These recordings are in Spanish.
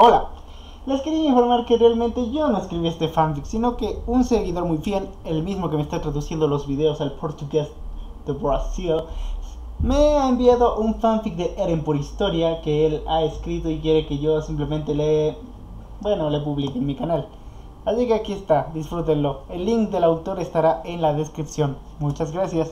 Hola, les quería informar que realmente yo no escribí este fanfic, sino que un seguidor muy fiel, el mismo que me está traduciendo los videos al portugués de Brasil, me ha enviado un fanfic de Eren por historia que él ha escrito y quiere que yo simplemente le, bueno, le publique en mi canal. Así que aquí está, disfrútenlo. El link del autor estará en la descripción. Muchas gracias.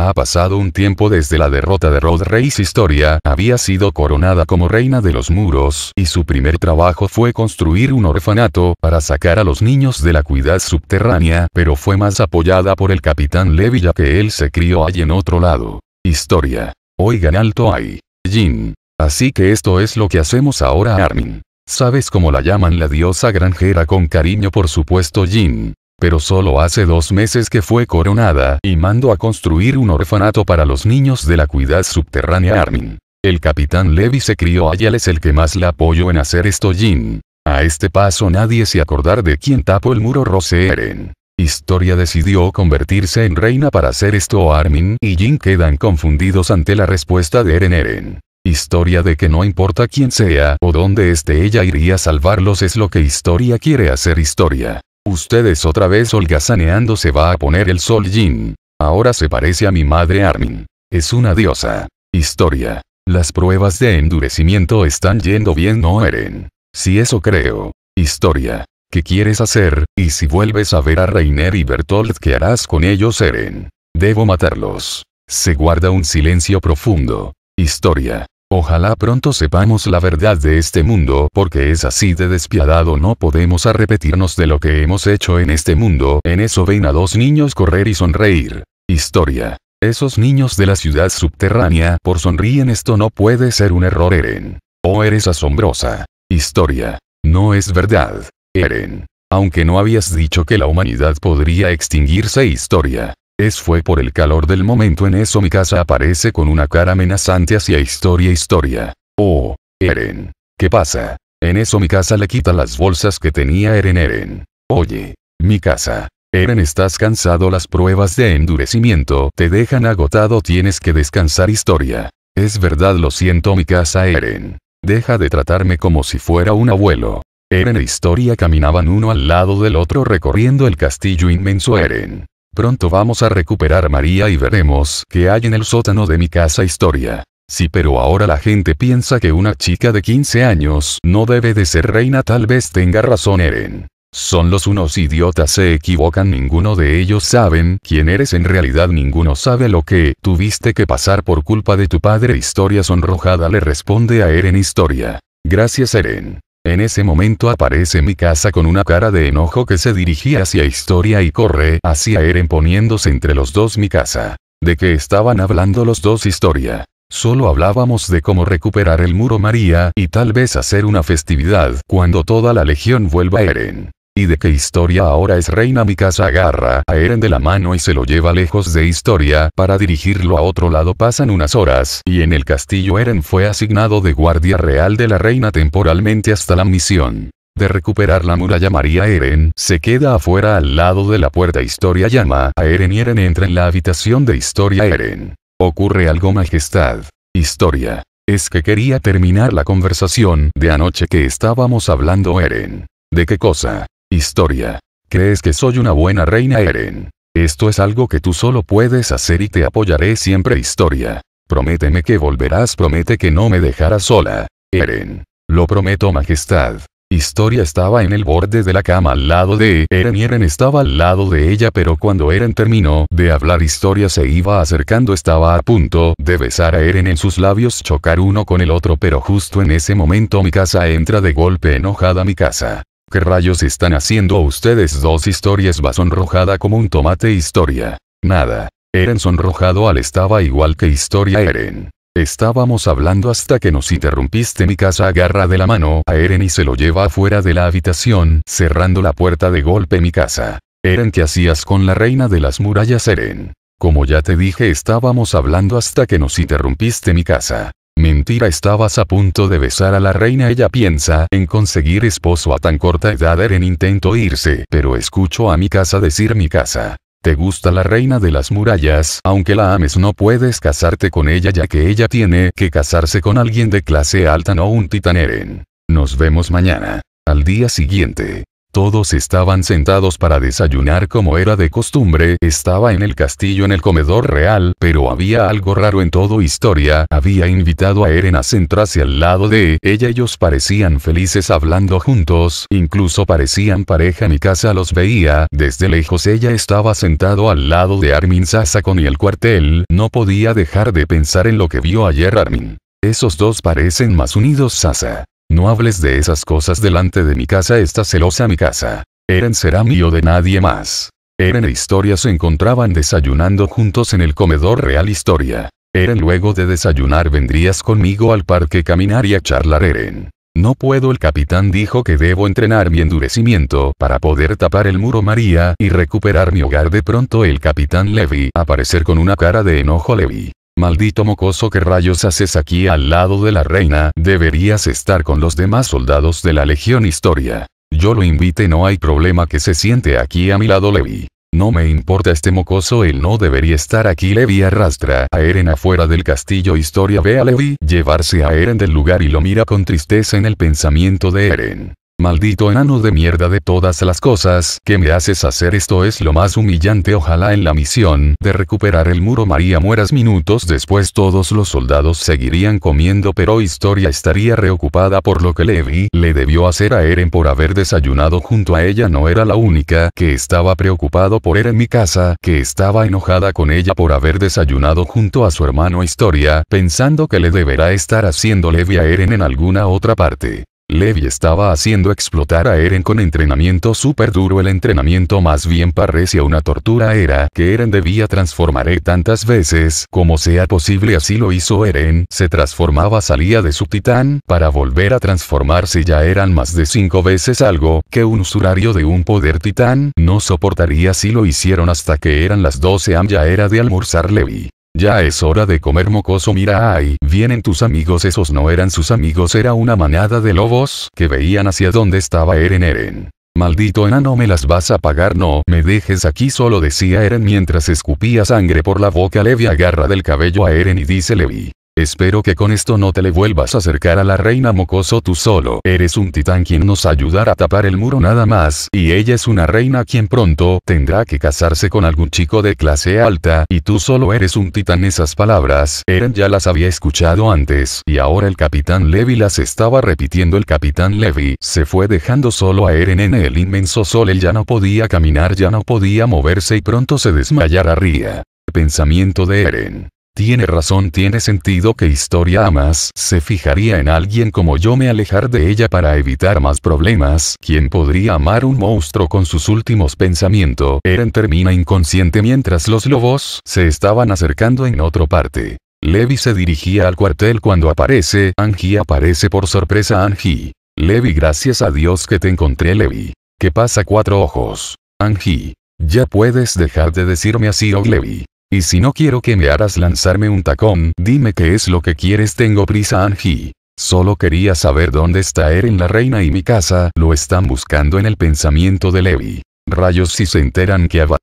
Ha pasado un tiempo desde la derrota de Road Race Historia, había sido coronada como reina de los muros, y su primer trabajo fue construir un orfanato, para sacar a los niños de la cuidad subterránea, pero fue más apoyada por el capitán Levi ya que él se crió allí en otro lado. Historia. Oigan alto ahí. Jin. Así que esto es lo que hacemos ahora Armin. ¿Sabes cómo la llaman la diosa granjera con cariño por supuesto Jin? Pero solo hace dos meses que fue coronada y mandó a construir un orfanato para los niños de la cuidad subterránea Armin. El capitán Levi se crió allá, es el que más la apoyó en hacer esto Jin. A este paso nadie se acordar de quién tapó el muro Rose Eren. Historia decidió convertirse en reina para hacer esto Armin y Jin quedan confundidos ante la respuesta de Eren Eren. Historia de que no importa quién sea o dónde esté ella iría a salvarlos es lo que Historia quiere hacer Historia. Ustedes otra vez holgazaneando se va a poner el sol Jin. Ahora se parece a mi madre Armin. Es una diosa. Historia. Las pruebas de endurecimiento están yendo bien no Eren. Si eso creo. Historia. ¿Qué quieres hacer? Y si vuelves a ver a Reiner y Bertolt ¿qué harás con ellos Eren? Debo matarlos. Se guarda un silencio profundo. Historia. Ojalá pronto sepamos la verdad de este mundo porque es así de despiadado no podemos arrepentirnos de lo que hemos hecho en este mundo. En eso ven a dos niños correr y sonreír. Historia. Esos niños de la ciudad subterránea por sonríen esto no puede ser un error Eren. O eres asombrosa. Historia. No es verdad. Eren. Aunque no habías dicho que la humanidad podría extinguirse historia. Es fue por el calor del momento en eso mi casa aparece con una cara amenazante hacia historia historia. Oh, Eren. ¿Qué pasa? En eso mi casa le quita las bolsas que tenía Eren Eren. Oye, mi casa. Eren estás cansado las pruebas de endurecimiento te dejan agotado tienes que descansar historia. Es verdad lo siento mi casa Eren. Deja de tratarme como si fuera un abuelo. Eren e Historia caminaban uno al lado del otro recorriendo el castillo inmenso Eren. Pronto vamos a recuperar María y veremos qué hay en el sótano de mi casa historia. Sí pero ahora la gente piensa que una chica de 15 años no debe de ser reina tal vez tenga razón Eren. Son los unos idiotas se equivocan ninguno de ellos saben quién eres en realidad ninguno sabe lo que tuviste que pasar por culpa de tu padre historia sonrojada le responde a Eren historia. Gracias Eren. En ese momento aparece mi casa con una cara de enojo que se dirigía hacia Historia y corre hacia Eren poniéndose entre los dos mi casa. ¿De qué estaban hablando los dos Historia? Solo hablábamos de cómo recuperar el muro María y tal vez hacer una festividad cuando toda la legión vuelva a Eren y de qué historia ahora es reina mi casa agarra a Eren de la mano y se lo lleva lejos de historia para dirigirlo a otro lado pasan unas horas y en el castillo Eren fue asignado de guardia real de la reina temporalmente hasta la misión de recuperar la muralla María Eren se queda afuera al lado de la puerta Historia llama a Eren y Eren entra en la habitación de Historia Eren. Ocurre algo majestad. Historia. Es que quería terminar la conversación de anoche que estábamos hablando Eren. ¿De qué cosa? Historia. ¿Crees que soy una buena reina Eren? Esto es algo que tú solo puedes hacer y te apoyaré siempre Historia. Prométeme que volverás, promete que no me dejarás sola. Eren. Lo prometo majestad. Historia estaba en el borde de la cama al lado de Eren y Eren estaba al lado de ella pero cuando Eren terminó de hablar Historia se iba acercando estaba a punto de besar a Eren en sus labios chocar uno con el otro pero justo en ese momento mi casa entra de golpe enojada mi casa. ¿Qué rayos están haciendo ustedes dos historias va sonrojada como un tomate historia? Nada. Eren sonrojado al estaba igual que historia Eren. Estábamos hablando hasta que nos interrumpiste mi casa agarra de la mano a Eren y se lo lleva afuera de la habitación, cerrando la puerta de golpe mi casa. Eren ¿qué hacías con la reina de las murallas Eren? Como ya te dije estábamos hablando hasta que nos interrumpiste mi casa. Mentira estabas a punto de besar a la reina ella piensa en conseguir esposo a tan corta edad Eren intento irse pero escucho a mi casa decir mi casa. ¿Te gusta la reina de las murallas? Aunque la ames no puedes casarte con ella ya que ella tiene que casarse con alguien de clase alta no un titán Eren. Nos vemos mañana. Al día siguiente. Todos estaban sentados para desayunar como era de costumbre, estaba en el castillo en el comedor real, pero había algo raro en todo historia, había invitado a Eren a sentarse al lado de ella, ellos parecían felices hablando juntos, incluso parecían pareja. Mi casa los veía, desde lejos ella estaba sentado al lado de Armin Sasakon y el cuartel, no podía dejar de pensar en lo que vio ayer Armin. Esos dos parecen más unidos Sasa. No hables de esas cosas delante de mi casa, está celosa mi casa. Eren será mío de nadie más. Eren e Historia se encontraban desayunando juntos en el comedor Real Historia. Eren luego de desayunar vendrías conmigo al parque caminar y a charlar Eren. No puedo el capitán dijo que debo entrenar mi endurecimiento para poder tapar el muro María y recuperar mi hogar de pronto el capitán Levi aparecer con una cara de enojo Levi. Maldito mocoso que rayos haces aquí al lado de la reina, deberías estar con los demás soldados de la Legión Historia. Yo lo invite no hay problema que se siente aquí a mi lado Levi. No me importa este mocoso él no debería estar aquí Levi arrastra a Eren afuera del castillo Historia ve a Levi llevarse a Eren del lugar y lo mira con tristeza en el pensamiento de Eren. Maldito enano de mierda de todas las cosas que me haces hacer esto es lo más humillante ojalá en la misión de recuperar el muro María mueras minutos después todos los soldados seguirían comiendo pero Historia estaría reocupada por lo que Levi le debió hacer a Eren por haber desayunado junto a ella no era la única que estaba preocupado por Eren mi casa que estaba enojada con ella por haber desayunado junto a su hermano Historia pensando que le deberá estar haciendo Levi a Eren en alguna otra parte. Levi estaba haciendo explotar a Eren con entrenamiento súper duro. El entrenamiento más bien parecía una tortura. Era que Eren debía transformaré tantas veces como sea posible. Así lo hizo Eren, se transformaba salía de su titán, para volver a transformarse. Ya eran más de cinco veces algo que un usurario de un poder titán no soportaría si lo hicieron hasta que eran las 12 am ya era de almorzar Levi. Ya es hora de comer mocoso mira ay, vienen tus amigos esos no eran sus amigos era una manada de lobos que veían hacia dónde estaba Eren Eren. Maldito enano me las vas a pagar no me dejes aquí solo decía Eren mientras escupía sangre por la boca Levi agarra del cabello a Eren y dice Levi. Espero que con esto no te le vuelvas a acercar a la reina mocoso tú solo. Eres un titán quien nos ayudará a tapar el muro nada más, y ella es una reina quien pronto tendrá que casarse con algún chico de clase alta, y tú solo eres un titán esas palabras, Eren ya las había escuchado antes, y ahora el capitán Levi las estaba repitiendo el capitán Levi, se fue dejando solo a Eren en el inmenso sol él ya no podía caminar ya no podía moverse y pronto se desmayararía. Pensamiento de Eren. Tiene razón, tiene sentido que historia amas, se fijaría en alguien como yo me alejar de ella para evitar más problemas, ¿quién podría amar un monstruo con sus últimos pensamientos? Eren termina inconsciente mientras los lobos se estaban acercando en otra parte. Levi se dirigía al cuartel cuando aparece, Angie aparece por sorpresa Angie. Levi gracias a Dios que te encontré Levi. ¿Qué pasa cuatro ojos? Angie. Ya puedes dejar de decirme así oh Levi. Y si no quiero que me harás lanzarme un tacón, dime qué es lo que quieres tengo prisa Angie. Solo quería saber dónde está Eren la reina y mi casa, lo están buscando en el pensamiento de Levi. Rayos si se enteran que Ava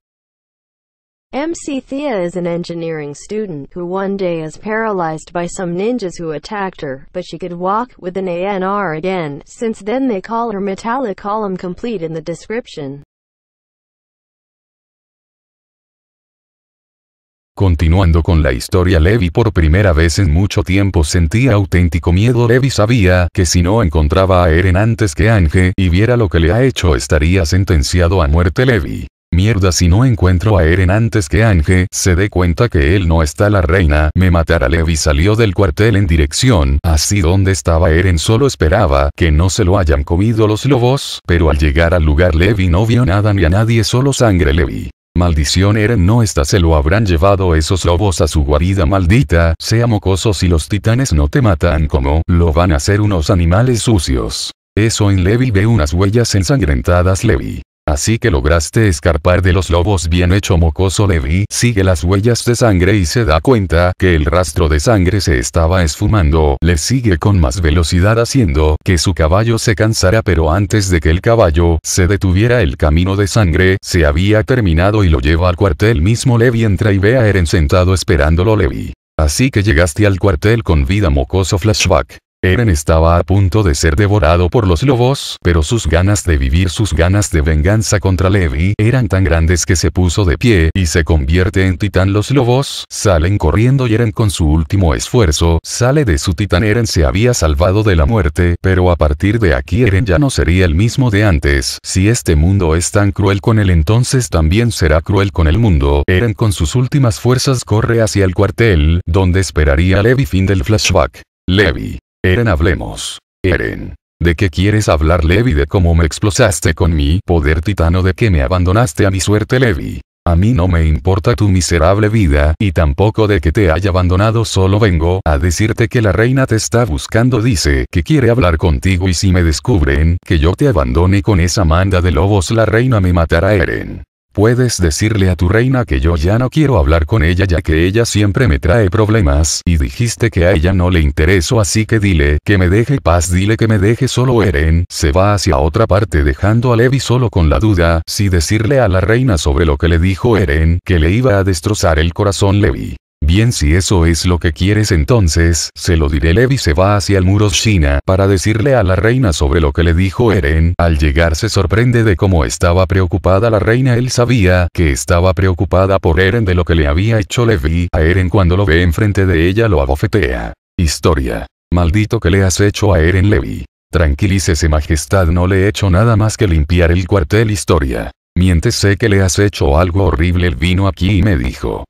MC Thea is an engineering student who one day is paralyzed by some ninjas who attacked her, but she could walk with an ANR again. Since then they call her Metallic Column complete in the description. Continuando con la historia Levi por primera vez en mucho tiempo sentía auténtico miedo Levi sabía que si no encontraba a Eren antes que Ange y viera lo que le ha hecho estaría sentenciado a muerte Levi. Mierda si no encuentro a Eren antes que Ange se dé cuenta que él no está la reina me matará Levi salió del cuartel en dirección así donde estaba Eren solo esperaba que no se lo hayan comido los lobos pero al llegar al lugar Levi no vio nada ni a nadie solo sangre Levi. Maldición Eren no está se lo habrán llevado esos lobos a su guarida maldita, sea mocoso si los titanes no te matan como, lo van a hacer unos animales sucios. Eso en Levi ve unas huellas ensangrentadas Levi. Así que lograste escarpar de los lobos bien hecho mocoso Levi sigue las huellas de sangre y se da cuenta que el rastro de sangre se estaba esfumando, le sigue con más velocidad haciendo que su caballo se cansara pero antes de que el caballo se detuviera el camino de sangre se había terminado y lo lleva al cuartel mismo Levi entra y ve a Eren sentado esperándolo Levi. Así que llegaste al cuartel con vida mocoso flashback. Eren estaba a punto de ser devorado por los lobos, pero sus ganas de vivir, sus ganas de venganza contra Levi, eran tan grandes que se puso de pie, y se convierte en titán. Los lobos, salen corriendo y Eren con su último esfuerzo, sale de su titán. Eren se había salvado de la muerte, pero a partir de aquí Eren ya no sería el mismo de antes. Si este mundo es tan cruel con él entonces también será cruel con el mundo. Eren con sus últimas fuerzas corre hacia el cuartel, donde esperaría Levi fin del flashback. Levi. Eren hablemos. Eren. ¿De qué quieres hablar Levi? ¿De cómo me explosaste con mi poder titano? ¿De que me abandonaste a mi suerte Levi? A mí no me importa tu miserable vida, y tampoco de que te haya abandonado solo vengo a decirte que la reina te está buscando dice que quiere hablar contigo y si me descubren que yo te abandone con esa manda de lobos la reina me matará Eren. Puedes decirle a tu reina que yo ya no quiero hablar con ella ya que ella siempre me trae problemas y dijiste que a ella no le intereso así que dile que me deje paz dile que me deje solo Eren se va hacia otra parte dejando a Levi solo con la duda si decirle a la reina sobre lo que le dijo Eren que le iba a destrozar el corazón Levi. Bien si eso es lo que quieres entonces, se lo diré Levi se va hacia el muro Shina para decirle a la reina sobre lo que le dijo Eren, al llegar se sorprende de cómo estaba preocupada la reina él sabía que estaba preocupada por Eren de lo que le había hecho Levi a Eren cuando lo ve enfrente de ella lo abofetea. Historia. Maldito que le has hecho a Eren Levi. Tranquilícese majestad no le he hecho nada más que limpiar el cuartel historia. Mientes sé que le has hecho algo horrible él vino aquí y me dijo.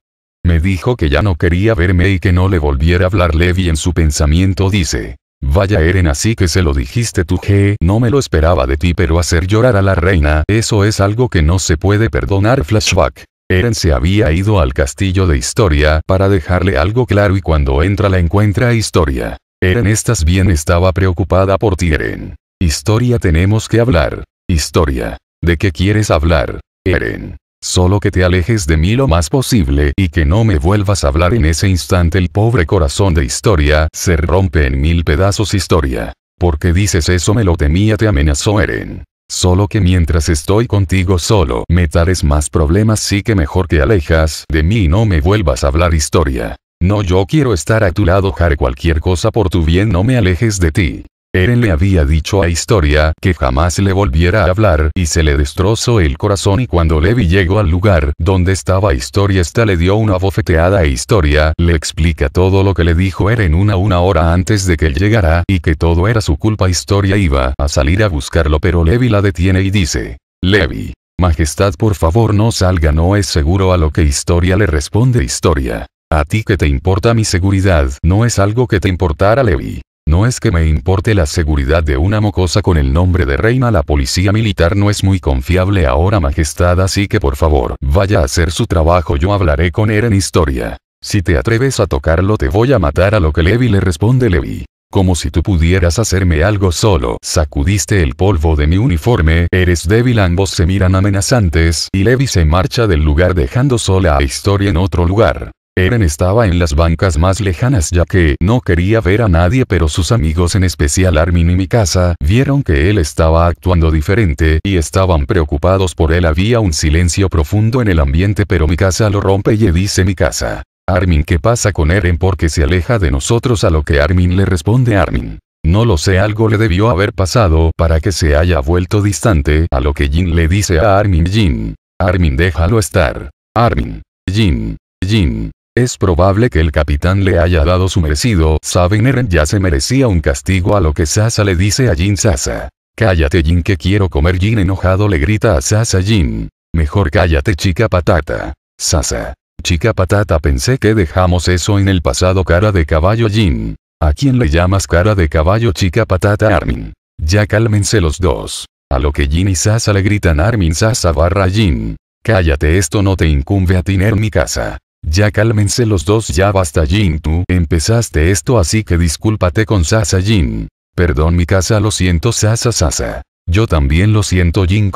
Me dijo que ya no quería verme y que no le volviera a hablar Levi en su pensamiento dice. Vaya Eren así que se lo dijiste tú G, no me lo esperaba de ti pero hacer llorar a la reina, eso es algo que no se puede perdonar flashback. Eren se había ido al castillo de historia para dejarle algo claro y cuando entra la encuentra historia. Eren estás bien estaba preocupada por ti Eren. Historia tenemos que hablar. Historia. ¿De qué quieres hablar? Eren. Solo que te alejes de mí lo más posible y que no me vuelvas a hablar en ese instante el pobre corazón de historia se rompe en mil pedazos historia. Porque dices eso me lo temía te amenazó Eren. Solo que mientras estoy contigo solo me traes más problemas sí que mejor que alejas de mí y no me vuelvas a hablar historia. No yo quiero estar a tu lado haré cualquier cosa por tu bien no me alejes de ti. Eren le había dicho a Historia que jamás le volviera a hablar y se le destrozó el corazón y cuando Levi llegó al lugar donde estaba Historia esta le dio una bofeteada a Historia, le explica todo lo que le dijo Eren una una hora antes de que llegara y que todo era su culpa Historia iba a salir a buscarlo pero Levi la detiene y dice, Levi. Majestad por favor no salga no es seguro a lo que Historia le responde Historia. A ti que te importa mi seguridad no es algo que te importara Levi. No es que me importe la seguridad de una mocosa con el nombre de reina la policía militar no es muy confiable ahora majestad así que por favor vaya a hacer su trabajo yo hablaré con él en historia. Si te atreves a tocarlo te voy a matar a lo que Levi le responde Levi. Como si tú pudieras hacerme algo solo. Sacudiste el polvo de mi uniforme, eres débil ambos se miran amenazantes, y Levi se marcha del lugar dejando sola a Historia en otro lugar. Eren estaba en las bancas más lejanas ya que no quería ver a nadie pero sus amigos en especial Armin y Mikasa vieron que él estaba actuando diferente y estaban preocupados por él había un silencio profundo en el ambiente pero Mikasa lo rompe y dice Mikasa. Armin ¿qué pasa con Eren porque se aleja de nosotros a lo que Armin le responde Armin. No lo sé algo le debió haber pasado para que se haya vuelto distante a lo que Jin le dice a Armin Jin. Armin déjalo estar. Armin. Jin. Jin. Es probable que el capitán le haya dado su merecido, saben Eren ya se merecía un castigo a lo que Sasa le dice a Jin Sasa. Cállate Jin que quiero comer Jin enojado le grita a Sasa Jin. Mejor cállate chica patata. Sasa. Chica patata pensé que dejamos eso en el pasado cara de caballo Jin. ¿A quién le llamas cara de caballo chica patata Armin? Ya cálmense los dos. A lo que Jin y Sasa le gritan Armin Sasa barra Jin. Cállate esto no te incumbe a tener mi casa. Ya cálmense los dos ya basta Jin tú empezaste esto así que discúlpate con Sasa Jin. Perdón mi casa lo siento Sasa Sasa. Yo también lo siento Jin.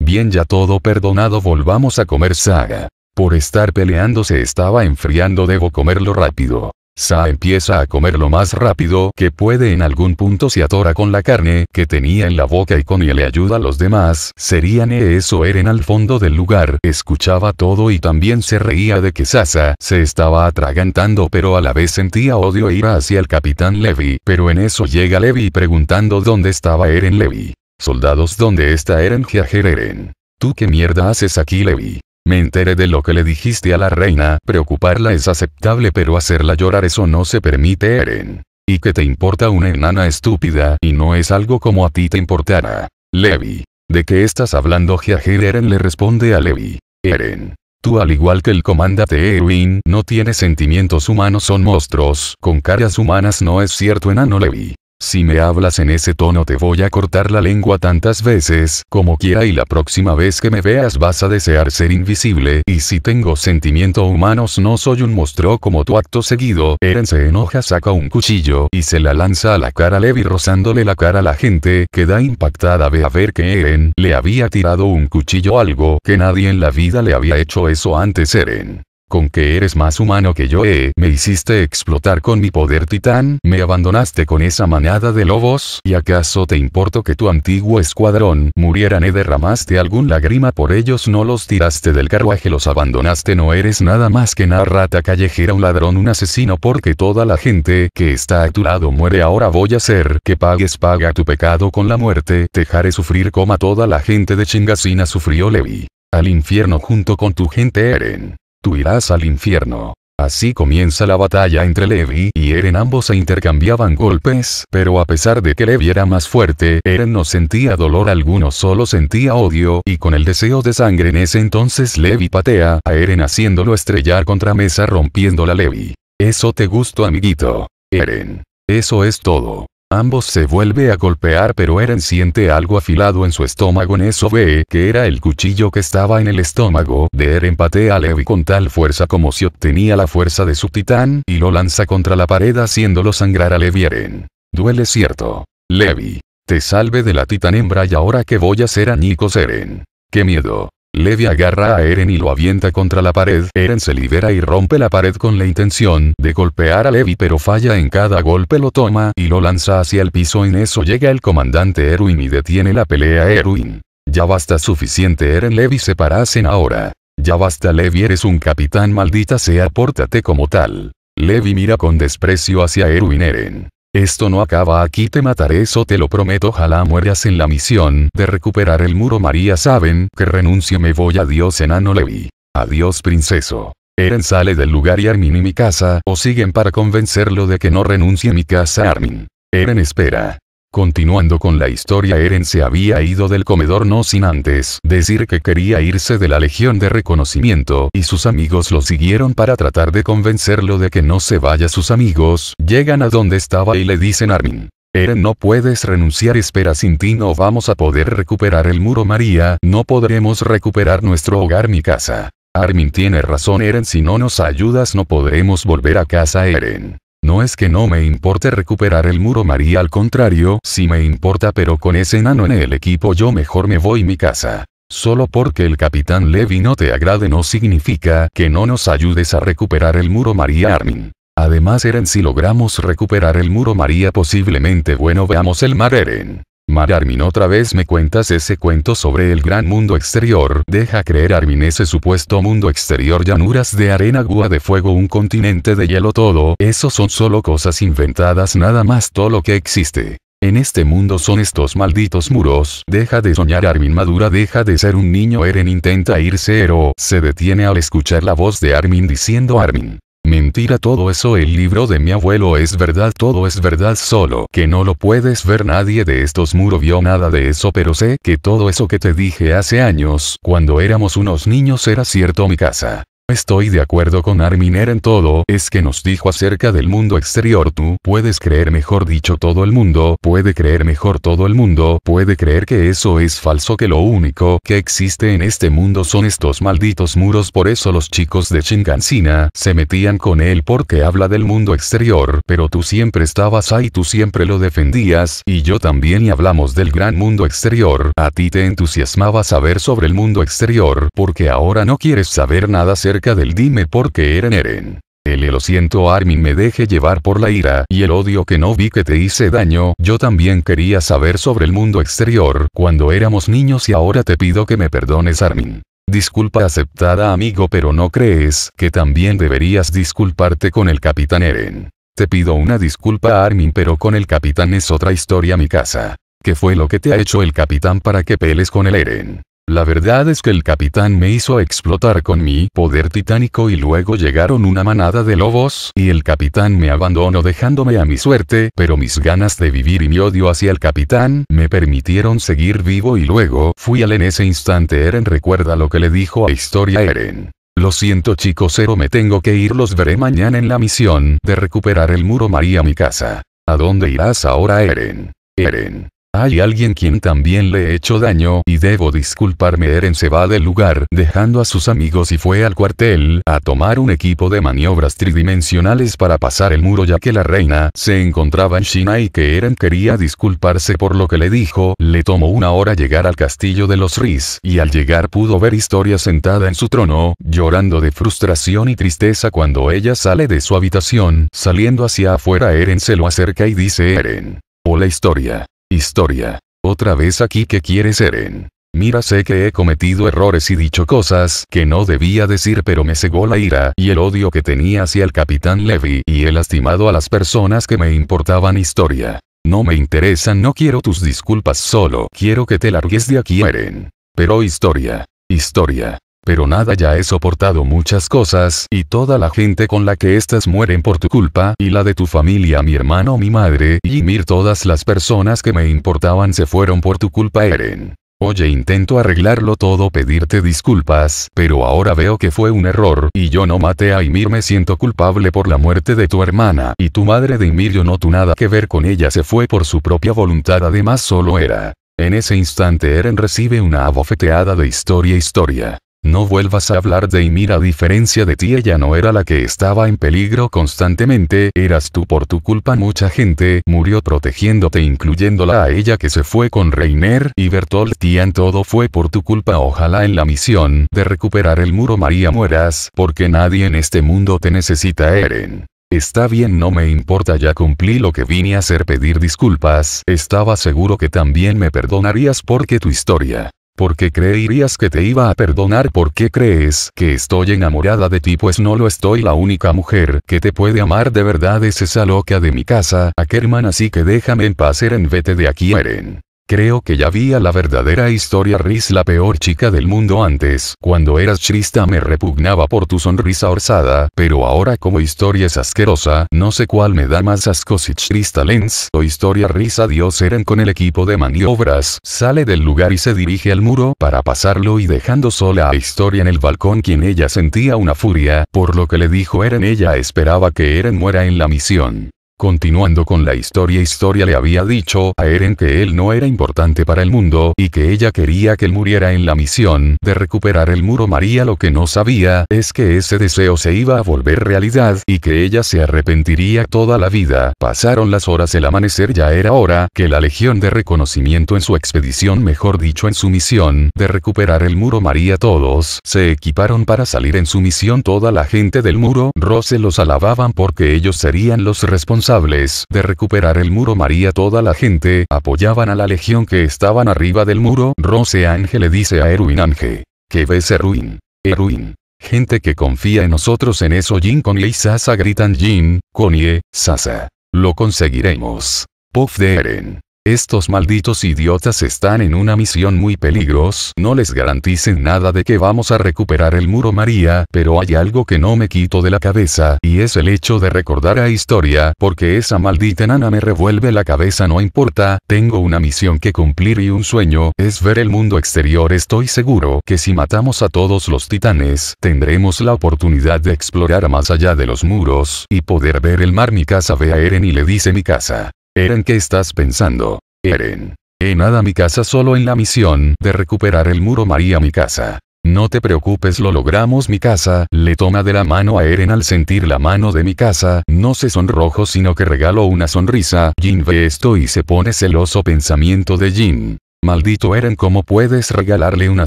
Bien ya todo perdonado volvamos a comer Saga. Por estar peleando se estaba enfriando debo comerlo rápido. Sa empieza a comer lo más rápido que puede en algún punto se atora con la carne que tenía en la boca y con y le ayuda a los demás, serían eso Eren al fondo del lugar, escuchaba todo y también se reía de que Sasa se estaba atragantando pero a la vez sentía odio e ira hacia el capitán Levi, pero en eso llega Levi preguntando dónde estaba Eren Levi. Soldados ¿dónde está Eren Jaeger Eren? ¿Tú qué mierda haces aquí Levi? Me enteré de lo que le dijiste a la reina, preocuparla es aceptable pero hacerla llorar eso no se permite Eren. ¿Y que te importa una enana estúpida y no es algo como a ti te importara? Levi. ¿De qué estás hablando Jaeger Eren le responde a Levi. Eren. Tú al igual que el comandante Erwin no tienes sentimientos humanos son monstruos, con caras humanas no es cierto enano Levi. Si me hablas en ese tono te voy a cortar la lengua tantas veces como quiera y la próxima vez que me veas vas a desear ser invisible y si tengo sentimientos humanos no soy un monstruo como tu acto seguido. Eren se enoja saca un cuchillo y se la lanza a la cara Levi rozándole la cara a la gente queda impactada ve a ver que Eren le había tirado un cuchillo algo que nadie en la vida le había hecho eso antes Eren con que eres más humano que yo eh, me hiciste explotar con mi poder titán, me abandonaste con esa manada de lobos, y acaso te importó que tu antiguo escuadrón murieran y derramaste algún lágrima por ellos no los tiraste del carruaje los abandonaste no eres nada más que una rata callejera un ladrón un asesino porque toda la gente que está a tu lado muere. Ahora voy a hacer que pagues paga tu pecado con la muerte, te haré sufrir como toda la gente de Chingasina sufrió Levi. Al infierno junto con tu gente Eren. Tú irás al infierno. Así comienza la batalla entre Levi y Eren ambos se intercambiaban golpes, pero a pesar de que Levi era más fuerte, Eren no sentía dolor alguno solo sentía odio, y con el deseo de sangre en ese entonces Levi patea a Eren haciéndolo estrellar contra mesa rompiéndola Levi. Eso te gustó amiguito. Eren. Eso es todo. Ambos se vuelve a golpear pero Eren siente algo afilado en su estómago en eso ve que era el cuchillo que estaba en el estómago de Eren patea a Levi con tal fuerza como si obtenía la fuerza de su titán y lo lanza contra la pared haciéndolo sangrar a Levi Eren. Duele cierto. Levi. Te salve de la titán hembra y ahora que voy a hacer añicos Eren. Qué miedo. Levi agarra a Eren y lo avienta contra la pared. Eren se libera y rompe la pared con la intención de golpear a Levi pero falla en cada golpe lo toma y lo lanza hacia el piso. En eso llega el comandante Erwin y detiene la pelea Erwin. Ya basta suficiente Eren Levi se parasen ahora. Ya basta Levi eres un capitán maldita sea pórtate como tal. Levi mira con desprecio hacia Erwin Eren. Esto no acaba aquí te mataré eso te lo prometo ojalá mueras en la misión de recuperar el muro María saben que renuncio me voy adiós enano Levi. Adiós princeso. Eren sale del lugar y Armin y mi casa o siguen para convencerlo de que no renuncie mi casa Armin. Eren espera. Continuando con la historia Eren se había ido del comedor no sin antes decir que quería irse de la Legión de Reconocimiento y sus amigos lo siguieron para tratar de convencerlo de que no se vaya sus amigos, llegan a donde estaba y le dicen Armin. Eren no puedes renunciar espera sin ti no vamos a poder recuperar el muro María, no podremos recuperar nuestro hogar mi casa. Armin tiene razón Eren si no nos ayudas no podremos volver a casa Eren. No es que no me importe recuperar el muro María al contrario, sí me importa pero con ese enano en el equipo yo mejor me voy mi casa. Solo porque el capitán Levi no te agrade no significa que no nos ayudes a recuperar el muro María Armin. Además Eren si logramos recuperar el muro María posiblemente bueno veamos el mar Eren. Mar Armin otra vez me cuentas ese cuento sobre el gran mundo exterior, deja creer Armin ese supuesto mundo exterior llanuras de arena gua de fuego un continente de hielo todo, eso son solo cosas inventadas nada más todo lo que existe. En este mundo son estos malditos muros, deja de soñar Armin madura deja de ser un niño Eren intenta irse pero se detiene al escuchar la voz de Armin diciendo Armin. Mentira todo eso el libro de mi abuelo es verdad todo es verdad solo que no lo puedes ver nadie de estos muros vio nada de eso pero sé que todo eso que te dije hace años cuando éramos unos niños era cierto mi casa. Estoy de acuerdo con Arminer en todo, es que nos dijo acerca del mundo exterior tú puedes creer mejor dicho todo el mundo, puede creer mejor todo el mundo, puede creer que eso es falso que lo único que existe en este mundo son estos malditos muros por eso los chicos de Shingansina se metían con él porque habla del mundo exterior, pero tú siempre estabas ahí tú siempre lo defendías, y yo también y hablamos del gran mundo exterior, a ti te entusiasmaba saber sobre el mundo exterior, porque ahora no quieres saber nada del dime por qué Eren Eren. le lo siento Armin me deje llevar por la ira y el odio que no vi que te hice daño, yo también quería saber sobre el mundo exterior, cuando éramos niños y ahora te pido que me perdones Armin. Disculpa aceptada amigo pero no crees que también deberías disculparte con el capitán Eren. Te pido una disculpa Armin pero con el capitán es otra historia mi casa. ¿Qué fue lo que te ha hecho el capitán para que peles con el Eren? La verdad es que el capitán me hizo explotar con mi poder titánico y luego llegaron una manada de lobos y el capitán me abandonó dejándome a mi suerte, pero mis ganas de vivir y mi odio hacia el capitán me permitieron seguir vivo y luego fui al en ese instante Eren recuerda lo que le dijo a Historia Eren. Lo siento chicos pero me tengo que ir los veré mañana en la misión de recuperar el muro María mi casa. ¿A dónde irás ahora Eren? Eren. Hay alguien quien también le he hecho daño y debo disculparme Eren se va del lugar dejando a sus amigos y fue al cuartel a tomar un equipo de maniobras tridimensionales para pasar el muro ya que la reina se encontraba en China y que Eren quería disculparse por lo que le dijo, le tomó una hora llegar al castillo de los Riz y al llegar pudo ver Historia sentada en su trono, llorando de frustración y tristeza cuando ella sale de su habitación, saliendo hacia afuera Eren se lo acerca y dice Eren. Hola Historia. Historia. Otra vez aquí que quieres Eren. Mira sé que he cometido errores y dicho cosas que no debía decir pero me cegó la ira y el odio que tenía hacia el capitán Levi y he lastimado a las personas que me importaban historia. No me interesan no quiero tus disculpas solo quiero que te largues de aquí Eren. Pero historia. Historia. Pero nada ya he soportado muchas cosas, y toda la gente con la que estas mueren por tu culpa, y la de tu familia mi hermano mi madre, y mir todas las personas que me importaban se fueron por tu culpa Eren. Oye intento arreglarlo todo pedirte disculpas, pero ahora veo que fue un error, y yo no maté a Ymir me siento culpable por la muerte de tu hermana, y tu madre de Ymir yo no tu nada que ver con ella se fue por su propia voluntad además solo era. En ese instante Eren recibe una abofeteada de historia historia. No vuelvas a hablar de Ymir a diferencia de ti ella no era la que estaba en peligro constantemente, eras tú por tu culpa mucha gente murió protegiéndote incluyéndola a ella que se fue con Reiner y Bertolt Tian todo fue por tu culpa ojalá en la misión de recuperar el muro María mueras porque nadie en este mundo te necesita Eren. Está bien no me importa ya cumplí lo que vine a hacer pedir disculpas, estaba seguro que también me perdonarías porque tu historia ¿Por qué creerías que te iba a perdonar? ¿Por qué crees que estoy enamorada de ti? Pues no lo estoy. La única mujer que te puede amar de verdad es esa loca de mi casa, Ackerman. Así que déjame en paz, Eren. Vete de aquí, Eren. Creo que ya vi a la verdadera historia Riz la peor chica del mundo antes, cuando eras Trista me repugnaba por tu sonrisa orzada, pero ahora como historia es asquerosa, no sé cuál me da más asco si Trista Lens o historia Riz. Adiós Eren con el equipo de maniobras, sale del lugar y se dirige al muro para pasarlo y dejando sola a Historia en el balcón quien ella sentía una furia, por lo que le dijo. Eren ella esperaba que Eren muera en la misión. Continuando con la historia Historia le había dicho a Eren que él no era importante para el mundo y que ella quería que él muriera en la misión de recuperar el muro. María lo que no sabía es que ese deseo se iba a volver realidad y que ella se arrepentiría toda la vida. Pasaron las horas el amanecer ya era hora que la legión de reconocimiento en su expedición mejor dicho en su misión de recuperar el muro. María todos se equiparon para salir en su misión. Toda la gente del muro Rose los alababan porque ellos serían los responsables de recuperar el muro María toda la gente apoyaban a la legión que estaban arriba del muro Rose Ángel le dice a Erwin Ángel. ¿Qué ves Erwin? Erwin. Gente que confía en nosotros en eso Jin Connie y Sasa gritan Jin, Connie, Sasa. Lo conseguiremos. Puff de Eren. Estos malditos idiotas están en una misión muy peligros, no les garanticen nada de que vamos a recuperar el muro María, pero hay algo que no me quito de la cabeza, y es el hecho de recordar a Historia, porque esa maldita nana me revuelve la cabeza no importa, tengo una misión que cumplir y un sueño, es ver el mundo exterior. Estoy seguro que si matamos a todos los titanes, tendremos la oportunidad de explorar más allá de los muros, y poder ver el mar. Mi casa ve a Eren y le dice mi casa. Eren, ¿qué estás pensando? Eren. En nada mi casa solo en la misión de recuperar el muro María mi casa. No te preocupes lo logramos mi casa, le toma de la mano a Eren al sentir la mano de mi casa, no se sonrojo sino que regalo una sonrisa, Jin ve esto y se pone celoso pensamiento de Jin. Maldito Eren ¿cómo puedes regalarle una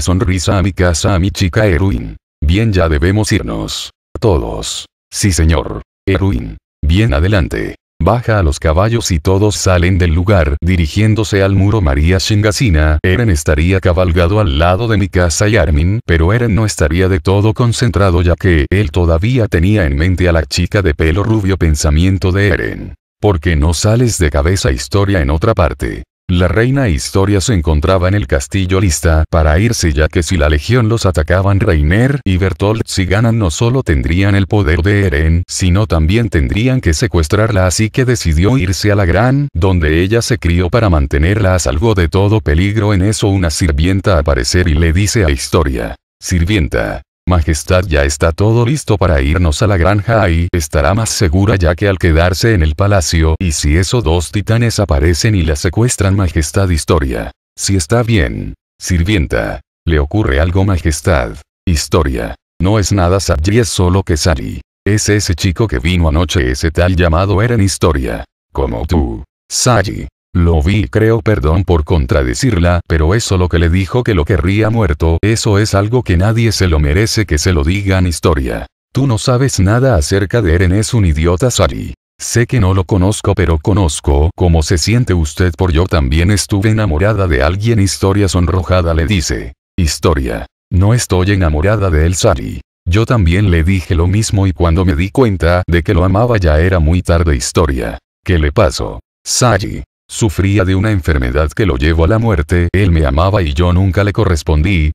sonrisa a mi casa a mi chica Erwin? Bien ya debemos irnos. Todos. Sí señor. Erwin. Bien adelante. Baja a los caballos y todos salen del lugar, dirigiéndose al muro María Shingasina. Eren estaría cabalgado al lado de mi casa y Armin, pero Eren no estaría de todo concentrado ya que él todavía tenía en mente a la chica de pelo rubio pensamiento de Eren. ¿Por qué no sales de cabeza historia en otra parte? La reina Historia se encontraba en el castillo lista para irse ya que si la legión los atacaban Reiner y Bertolt si ganan no solo tendrían el poder de Eren, sino también tendrían que secuestrarla así que decidió irse a la gran, donde ella se crió para mantenerla a salvo de todo peligro en eso una sirvienta aparecer y le dice a Historia. Sirvienta, Majestad ya está todo listo para irnos a la granja y estará más segura ya que al quedarse en el palacio y si esos dos titanes aparecen y la secuestran Majestad Historia. Si está bien. Sirvienta. ¿Le ocurre algo Majestad? Historia. No es nada Saji es solo que Sari. Es ese chico que vino anoche ese tal llamado Eren Historia. Como tú. Sari. Lo vi creo perdón por contradecirla, pero eso lo que le dijo que lo querría muerto, eso es algo que nadie se lo merece que se lo digan historia. Tú no sabes nada acerca de Eren es un idiota Sari. Sé que no lo conozco pero conozco cómo se siente usted por yo también estuve enamorada de alguien historia sonrojada le dice. Historia. No estoy enamorada de él Sari. Yo también le dije lo mismo y cuando me di cuenta de que lo amaba ya era muy tarde historia. ¿Qué le pasó? Sari. Sufría de una enfermedad que lo llevó a la muerte, él me amaba y yo nunca le correspondí,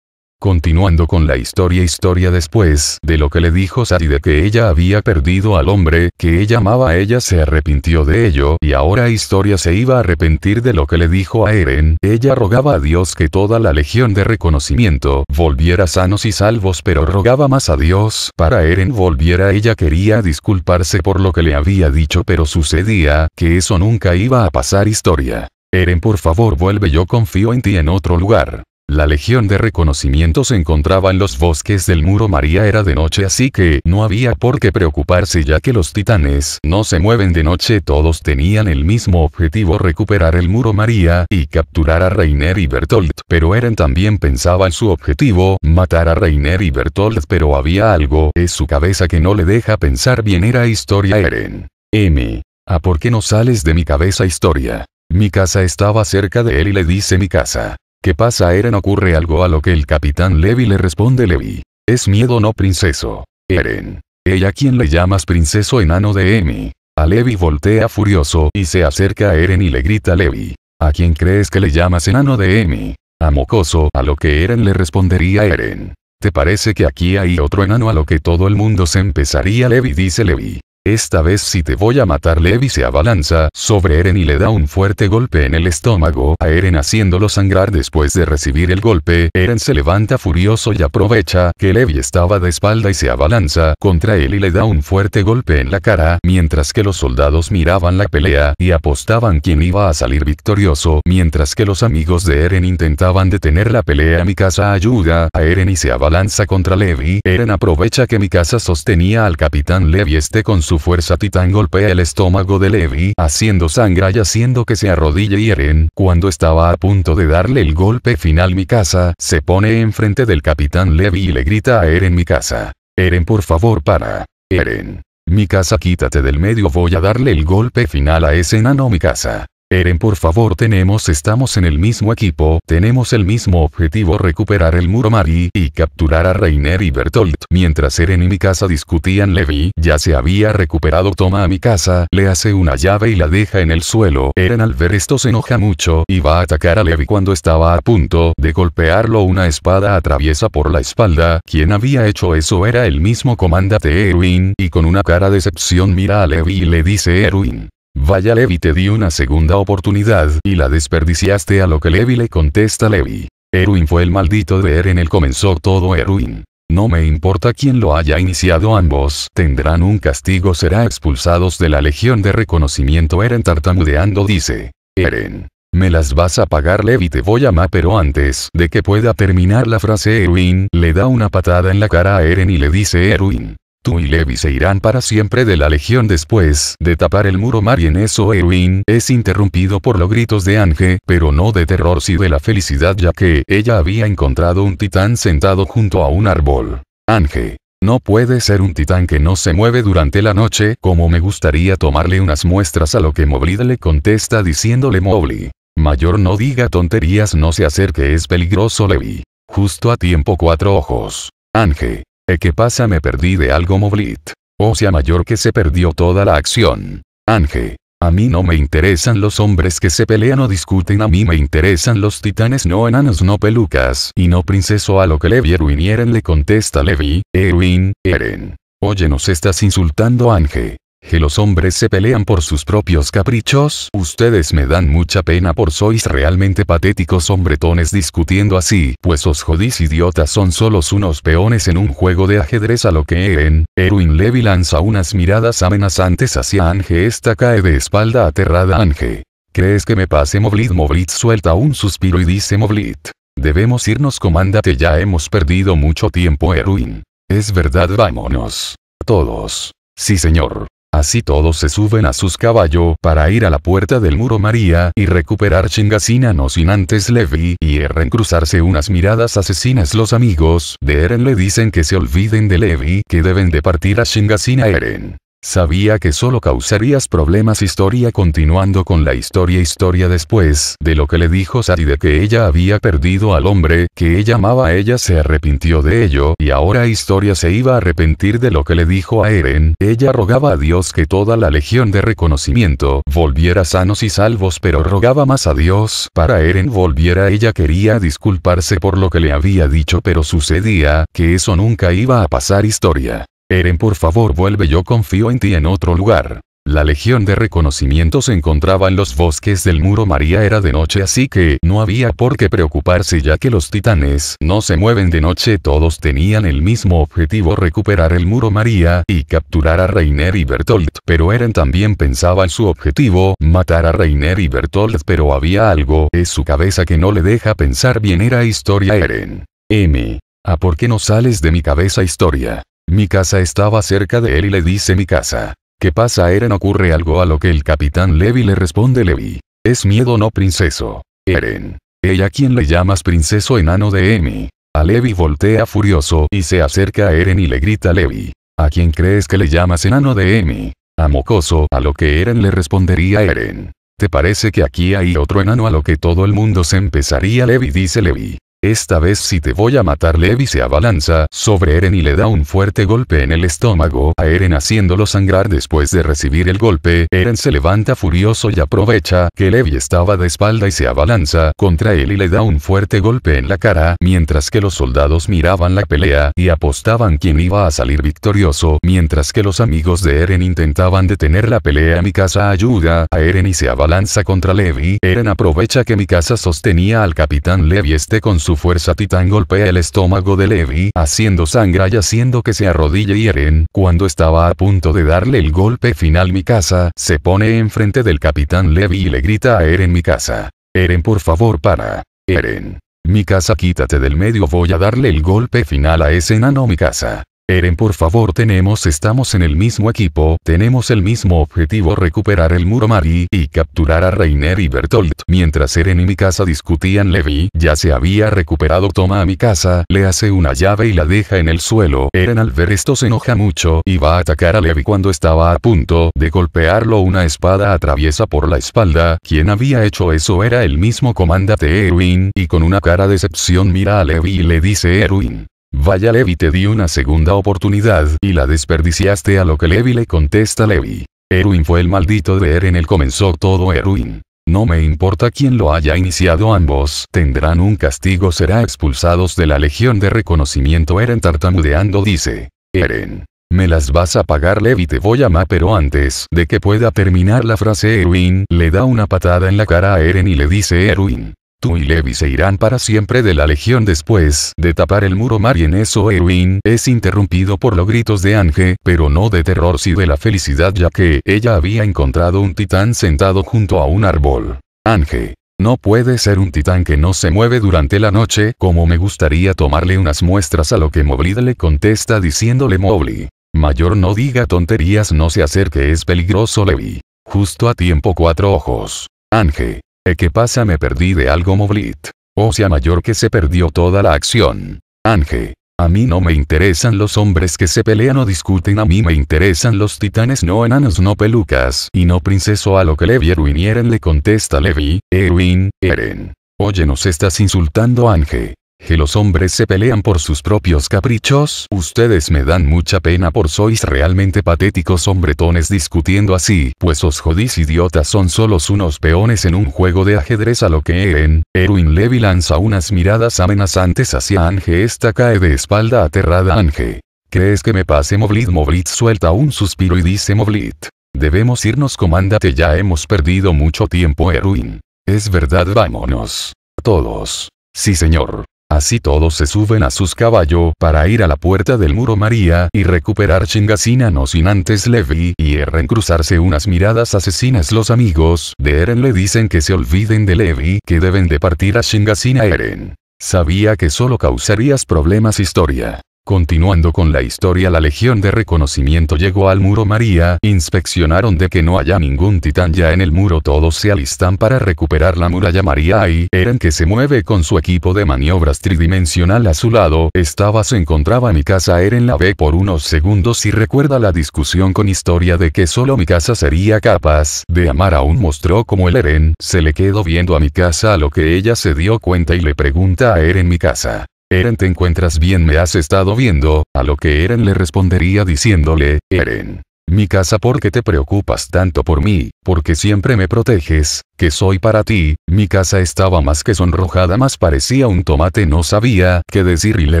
Continuando con la historia historia después de lo que le dijo Sari de que ella había perdido al hombre que ella amaba ella se arrepintió de ello y ahora historia se iba a arrepentir de lo que le dijo a Eren, ella rogaba a Dios que toda la legión de reconocimiento volviera sanos y salvos pero rogaba más a Dios para Eren volviera ella quería disculparse por lo que le había dicho pero sucedía que eso nunca iba a pasar historia. Eren por favor vuelve yo confío en ti en otro lugar. La legión de reconocimiento se encontraba en los bosques del muro María era de noche así que no había por qué preocuparse ya que los titanes no se mueven de noche todos tenían el mismo objetivo recuperar el muro María y capturar a Reiner y Bertolt pero Eren también pensaba en su objetivo matar a Reiner y Bertolt pero había algo en su cabeza que no le deja pensar bien era historia Eren. M. ¿A por qué no sales de mi cabeza historia? Mi casa estaba cerca de él y le dice mi casa. ¿Qué pasa Eren? Ocurre algo a lo que el capitán Levi le responde Levi. Es miedo no princeso. Eren. Ella quien le llamas princeso enano de Emi. A Levi voltea furioso y se acerca a Eren y le grita Levi. ¿A quién crees que le llamas enano de Emi? A Mocoso, a lo que Eren le respondería Eren. ¿Te parece que aquí hay otro enano a lo que todo el mundo se empezaría Levi dice Levi. Esta vez si te voy a matar Levi se abalanza sobre Eren y le da un fuerte golpe en el estómago a Eren haciéndolo sangrar después de recibir el golpe, Eren se levanta furioso y aprovecha que Levi estaba de espalda y se abalanza contra él y le da un fuerte golpe en la cara, mientras que los soldados miraban la pelea y apostaban quién iba a salir victorioso, mientras que los amigos de Eren intentaban detener la pelea mi casa ayuda a Eren y se abalanza contra Levi, Eren aprovecha que mi casa sostenía al capitán Levi este con su fuerza titán golpea el estómago de Levi, haciendo sangre y haciendo que se arrodille y Eren, cuando estaba a punto de darle el golpe final mi casa, se pone enfrente del capitán Levi y le grita a Eren mi casa. Eren por favor para. Eren. Mi casa quítate del medio voy a darle el golpe final a ese enano mi casa. Eren por favor tenemos estamos en el mismo equipo, tenemos el mismo objetivo recuperar el muro Mari y capturar a Reiner y Bertolt. Mientras Eren y Mikasa discutían Levi, ya se había recuperado toma a Mikasa, le hace una llave y la deja en el suelo. Eren al ver esto se enoja mucho y va a atacar a Levi cuando estaba a punto de golpearlo una espada atraviesa por la espalda. Quien había hecho eso era el mismo comandante Erwin y con una cara de decepción mira a Levi y le dice Erwin. Vaya Levi te di una segunda oportunidad y la desperdiciaste a lo que Levi le contesta Levi. Erwin fue el maldito de Eren el comenzó todo Erwin. No me importa quién lo haya iniciado ambos, tendrán un castigo será expulsados de la legión de reconocimiento Eren tartamudeando dice. Eren. Me las vas a pagar Levi te voy a ma pero antes de que pueda terminar la frase Erwin, le da una patada en la cara a Eren y le dice Erwin. Tú y Levi se irán para siempre de la legión después de tapar el muro mar y en eso Erwin es interrumpido por los gritos de Ange, pero no de terror sino de la felicidad ya que ella había encontrado un titán sentado junto a un árbol. Ange. No puede ser un titán que no se mueve durante la noche, como me gustaría tomarle unas muestras a lo que Moblid le contesta diciéndole Mowgli. Mayor no diga tonterías no se acerque es peligroso Levi. Justo a tiempo cuatro ojos. Ange. ¿E qué pasa? Me perdí de algo Moblit. O sea mayor que se perdió toda la acción. Ange. A mí no me interesan los hombres que se pelean o discuten, a mí me interesan los titanes no enanos no pelucas, y no princeso a lo que Levi Erwin Eren le contesta Levi, Erwin, Eren. Oye nos estás insultando Ange que los hombres se pelean por sus propios caprichos. Ustedes me dan mucha pena por sois realmente patéticos hombretones discutiendo así, pues os jodís idiotas son solos unos peones en un juego de ajedrez a lo que Eren, Erwin Levy lanza unas miradas amenazantes hacia Ange esta cae de espalda aterrada Ange. ¿Crees que me pase Movlit? Movlit suelta un suspiro y dice Movlit. Debemos irnos comándate ya hemos perdido mucho tiempo Erwin. Es verdad vámonos. Todos. Sí señor. Así todos se suben a sus caballos para ir a la puerta del muro María y recuperar Chingasina no sin antes Levi y Eren cruzarse unas miradas asesinas los amigos de Eren le dicen que se olviden de Levi que deben de partir a Shingasina Eren. Sabía que solo causarías problemas historia continuando con la historia historia después de lo que le dijo Sari de que ella había perdido al hombre que ella amaba ella se arrepintió de ello y ahora historia se iba a arrepentir de lo que le dijo a Eren. Ella rogaba a Dios que toda la legión de reconocimiento volviera sanos y salvos pero rogaba más a Dios para Eren volviera ella quería disculparse por lo que le había dicho pero sucedía que eso nunca iba a pasar historia. Eren por favor vuelve yo confío en ti en otro lugar. La legión de reconocimiento se encontraba en los bosques del muro María era de noche así que no había por qué preocuparse ya que los titanes no se mueven de noche todos tenían el mismo objetivo recuperar el muro María y capturar a Reiner y Bertolt pero Eren también pensaba en su objetivo matar a Reiner y Bertolt pero había algo en su cabeza que no le deja pensar bien era historia Eren. M. ¿A por qué no sales de mi cabeza historia? Mi casa estaba cerca de él y le dice mi casa. ¿Qué pasa Eren? Ocurre algo a lo que el capitán Levi le responde Levi. Es miedo no princeso. Eren. ¿Ella quién le llamas princeso enano de Emi? A Levi voltea furioso y se acerca a Eren y le grita Levi. ¿A quién crees que le llamas enano de Emi? A Mocoso, a lo que Eren le respondería Eren. ¿Te parece que aquí hay otro enano a lo que todo el mundo se empezaría Levi dice Levi. Esta vez si te voy a matar Levi se abalanza sobre Eren y le da un fuerte golpe en el estómago a Eren haciéndolo sangrar después de recibir el golpe, Eren se levanta furioso y aprovecha que Levi estaba de espalda y se abalanza contra él y le da un fuerte golpe en la cara, mientras que los soldados miraban la pelea y apostaban quién iba a salir victorioso, mientras que los amigos de Eren intentaban detener la pelea. Mi casa ayuda a Eren y se abalanza contra Levi, Eren aprovecha que mi casa sostenía al capitán Levi este con su fuerza titán golpea el estómago de Levi, haciendo sangre y haciendo que se arrodille y Eren, cuando estaba a punto de darle el golpe final mi casa, se pone enfrente del capitán Levi y le grita a Eren mi casa. Eren por favor para. Eren. Mi casa quítate del medio voy a darle el golpe final a ese enano mi casa. Eren por favor tenemos estamos en el mismo equipo, tenemos el mismo objetivo recuperar el muro Mari y capturar a Reiner y Bertolt. Mientras Eren y Mikasa discutían Levi, ya se había recuperado toma a Mikasa, le hace una llave y la deja en el suelo. Eren al ver esto se enoja mucho y va a atacar a Levi cuando estaba a punto de golpearlo una espada atraviesa por la espalda. Quien había hecho eso era el mismo comandante Erwin y con una cara de decepción mira a Levi y le dice Erwin. Vaya Levi te di una segunda oportunidad y la desperdiciaste a lo que Levi le contesta Levi. Erwin fue el maldito de Eren el comenzó todo Erwin. No me importa quién lo haya iniciado ambos, tendrán un castigo será expulsados de la legión de reconocimiento Eren tartamudeando dice. Eren. Me las vas a pagar Levi te voy a ma pero antes de que pueda terminar la frase Erwin le da una patada en la cara a Eren y le dice Erwin. Tú y Levi se irán para siempre de la legión después de tapar el muro mar y en eso es interrumpido por los gritos de Ange, pero no de terror sino de la felicidad ya que ella había encontrado un titán sentado junto a un árbol. Ange. No puede ser un titán que no se mueve durante la noche, como me gustaría tomarle unas muestras a lo que Moblid le contesta diciéndole Mobley. Mayor no diga tonterías no se acerque es peligroso Levi. Justo a tiempo cuatro ojos. Ángel. ¿E qué pasa me perdí de algo Moblit? O sea mayor que se perdió toda la acción. Ángel. A mí no me interesan los hombres que se pelean o discuten, a mí me interesan los titanes no enanos no pelucas, y no princeso a lo que Levi Erwin Eren le contesta Levi, Erwin, Eren. Oye nos estás insultando Ángel. Que los hombres se pelean por sus propios caprichos. Ustedes me dan mucha pena por sois realmente patéticos hombretones discutiendo así, pues os jodís idiotas son solos unos peones en un juego de ajedrez a lo que Eren, Erwin Levy lanza unas miradas amenazantes hacia Ange esta cae de espalda aterrada Ange. ¿Crees que me pase Moblit? Moblit suelta un suspiro y dice Moblit. Debemos irnos comándate ya hemos perdido mucho tiempo Erwin. Es verdad vámonos. Todos. Sí señor. Así todos se suben a sus caballos para ir a la puerta del muro María y recuperar Chingasina no sin antes Levi y Eren cruzarse unas miradas asesinas los amigos de Eren le dicen que se olviden de Levi que deben de partir a Shingasina Eren. Sabía que solo causarías problemas historia. Continuando con la historia la Legión de Reconocimiento llegó al muro María, inspeccionaron de que no haya ningún titán ya en el muro todos se alistan para recuperar la muralla María y Eren que se mueve con su equipo de maniobras tridimensional a su lado, estaba se encontraba mi casa Eren la ve por unos segundos y recuerda la discusión con historia de que solo mi casa sería capaz de amar a un monstruo como el Eren, se le quedó viendo a mi casa a lo que ella se dio cuenta y le pregunta a Eren mi casa. Eren te encuentras bien me has estado viendo, a lo que Eren le respondería diciéndole, Eren. Mi casa porque te preocupas tanto por mí, porque siempre me proteges, que soy para ti, mi casa estaba más que sonrojada más parecía un tomate no sabía qué decir y le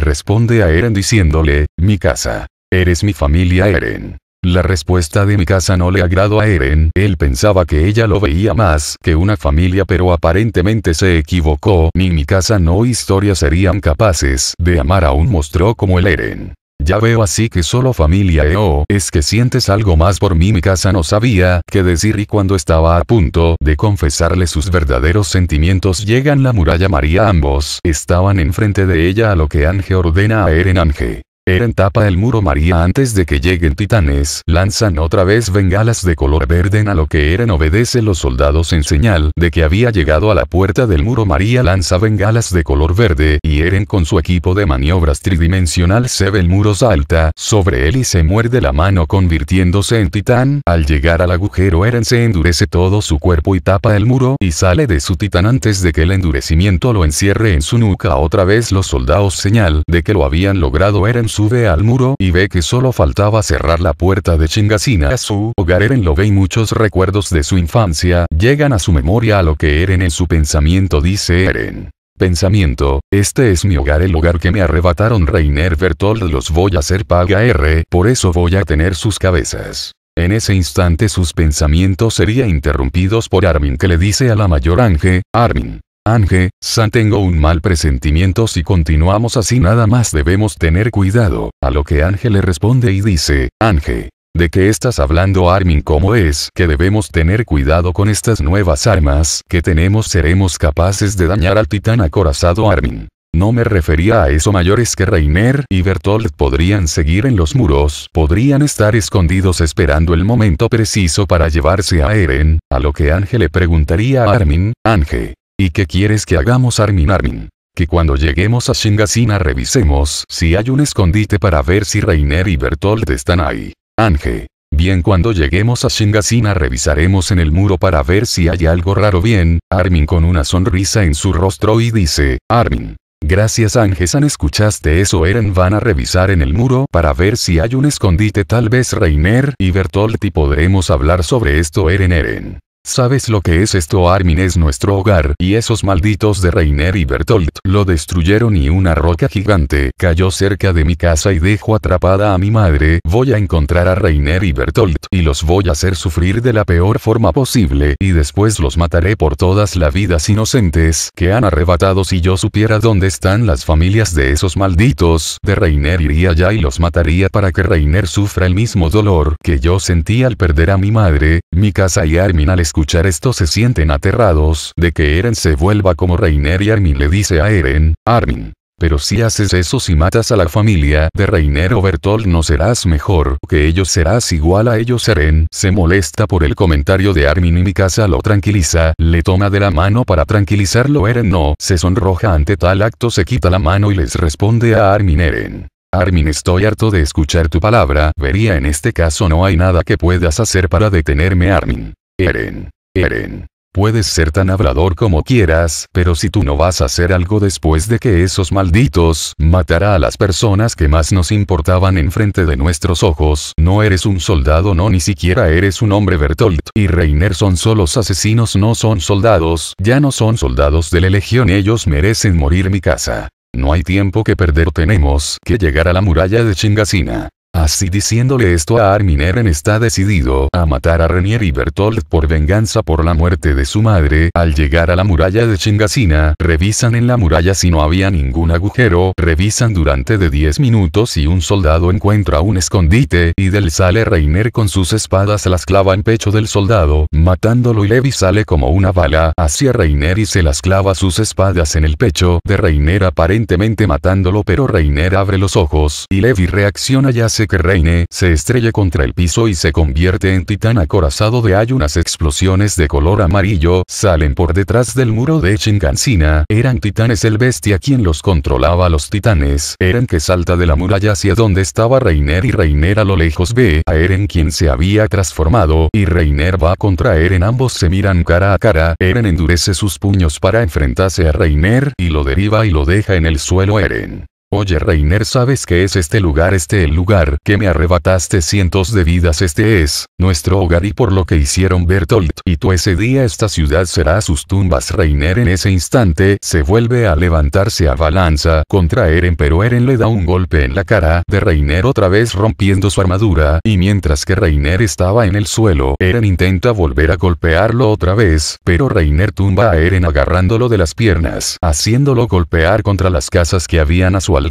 responde a Eren diciéndole, mi casa. Eres mi familia Eren. La respuesta de mi casa no le agradó a Eren, él pensaba que ella lo veía más que una familia pero aparentemente se equivocó, ni mi casa no historia serían capaces de amar a un monstruo como el Eren. Ya veo así que solo familia EO, es que sientes algo más por mí mi casa no sabía qué decir y cuando estaba a punto de confesarle sus verdaderos sentimientos llegan la muralla María ambos, estaban enfrente de ella a lo que Ange ordena a Eren Ange. Eren tapa el muro María antes de que lleguen titanes, lanzan otra vez bengalas de color verde a lo que Eren obedece. Los soldados en señal de que había llegado a la puerta del muro María lanza bengalas de color verde y Eren con su equipo de maniobras tridimensional se ve el muro salta sobre él y se muerde la mano convirtiéndose en titán, al llegar al agujero Eren se endurece todo su cuerpo y tapa el muro y sale de su titán antes de que el endurecimiento lo encierre en su nuca. Otra vez los soldados señal de que lo habían logrado. Eren sube al muro y ve que solo faltaba cerrar la puerta de Chingasina a su hogar Eren lo ve y muchos recuerdos de su infancia llegan a su memoria a lo que Eren en su pensamiento dice Eren. Pensamiento, este es mi hogar el hogar que me arrebataron Reiner Bertold los voy a hacer paga R, por eso voy a tener sus cabezas. En ese instante sus pensamientos serían interrumpidos por Armin que le dice a la mayor Ange, Armin, Ange, San tengo un mal presentimiento si continuamos así nada más debemos tener cuidado, a lo que Ange le responde y dice, Ange. ¿De qué estás hablando Armin? ¿Cómo es que debemos tener cuidado con estas nuevas armas que tenemos? Seremos capaces de dañar al titán acorazado Armin. No me refería a eso mayores que Reiner y Bertolt podrían seguir en los muros, podrían estar escondidos esperando el momento preciso para llevarse a Eren, a lo que Ange le preguntaría a Armin, Ange, ¿Y qué quieres que hagamos Armin Armin? Que cuando lleguemos a Shingasina revisemos si hay un escondite para ver si Reiner y Bertolt están ahí. Ange. Bien cuando lleguemos a Shingasina revisaremos en el muro para ver si hay algo raro bien, Armin con una sonrisa en su rostro y dice, Armin. Gracias Ange-san escuchaste eso Eren van a revisar en el muro para ver si hay un escondite tal vez Reiner y Bertolt y podremos hablar sobre esto Eren Eren. ¿Sabes lo que es esto? Armin es nuestro hogar, y esos malditos de Reiner y Bertolt lo destruyeron y una roca gigante cayó cerca de mi casa y dejó atrapada a mi madre. Voy a encontrar a Reiner y Bertolt y los voy a hacer sufrir de la peor forma posible y después los mataré por todas las vidas inocentes que han arrebatado si yo supiera dónde están las familias de esos malditos de Reiner iría ya y los mataría para que Reiner sufra el mismo dolor que yo sentí al perder a mi madre, mi casa y Armin al escuchar esto se sienten aterrados de que Eren se vuelva como Reiner y Armin le dice a Eren, Armin, pero si haces eso si matas a la familia de Reiner o Bertolt no serás mejor que ellos serás igual a ellos Eren se molesta por el comentario de Armin y Mikasa lo tranquiliza, le toma de la mano para tranquilizarlo Eren no, se sonroja ante tal acto se quita la mano y les responde a Armin Eren. Armin estoy harto de escuchar tu palabra, vería en este caso no hay nada que puedas hacer para detenerme Armin. Eren. Eren. Puedes ser tan hablador como quieras, pero si tú no vas a hacer algo después de que esos malditos matará a las personas que más nos importaban enfrente de nuestros ojos, no eres un soldado no ni siquiera eres un hombre Bertolt y Reiner son solos asesinos no son soldados, ya no son soldados de la legión ellos merecen morir mi casa. No hay tiempo que perder tenemos que llegar a la muralla de Chingasina. Así diciéndole esto a Armin Eren está decidido a matar a Renier y Bertolt por venganza por la muerte de su madre. Al llegar a la muralla de Chingasina, revisan en la muralla si no había ningún agujero, revisan durante de 10 minutos y un soldado encuentra un escondite, y del sale Reiner con sus espadas las clava en pecho del soldado, matándolo y Levi sale como una bala hacia Reiner y se las clava sus espadas en el pecho de Reiner aparentemente matándolo pero Reiner abre los ojos y Levi reacciona y hace que Reine se estrella contra el piso y se convierte en titán acorazado de hay unas explosiones de color amarillo, salen por detrás del muro de Shinkansina, eran titanes el bestia quien los controlaba los titanes, Eren que salta de la muralla hacia donde estaba Reiner y Reiner a lo lejos ve a Eren quien se había transformado, y Reiner va contra Eren ambos se miran cara a cara, Eren endurece sus puños para enfrentarse a Reiner, y lo deriva y lo deja en el suelo Eren. Oye Reiner ¿sabes qué es este lugar? Este el lugar que me arrebataste cientos de vidas. Este es, nuestro hogar y por lo que hicieron Bertolt. Y tú ese día esta ciudad será sus tumbas. Reiner en ese instante se vuelve a levantarse a balanza contra Eren pero Eren le da un golpe en la cara de Reiner otra vez rompiendo su armadura. Y mientras que Reiner estaba en el suelo Eren intenta volver a golpearlo otra vez pero Reiner tumba a Eren agarrándolo de las piernas haciéndolo golpear contra las casas que habían a su alrededor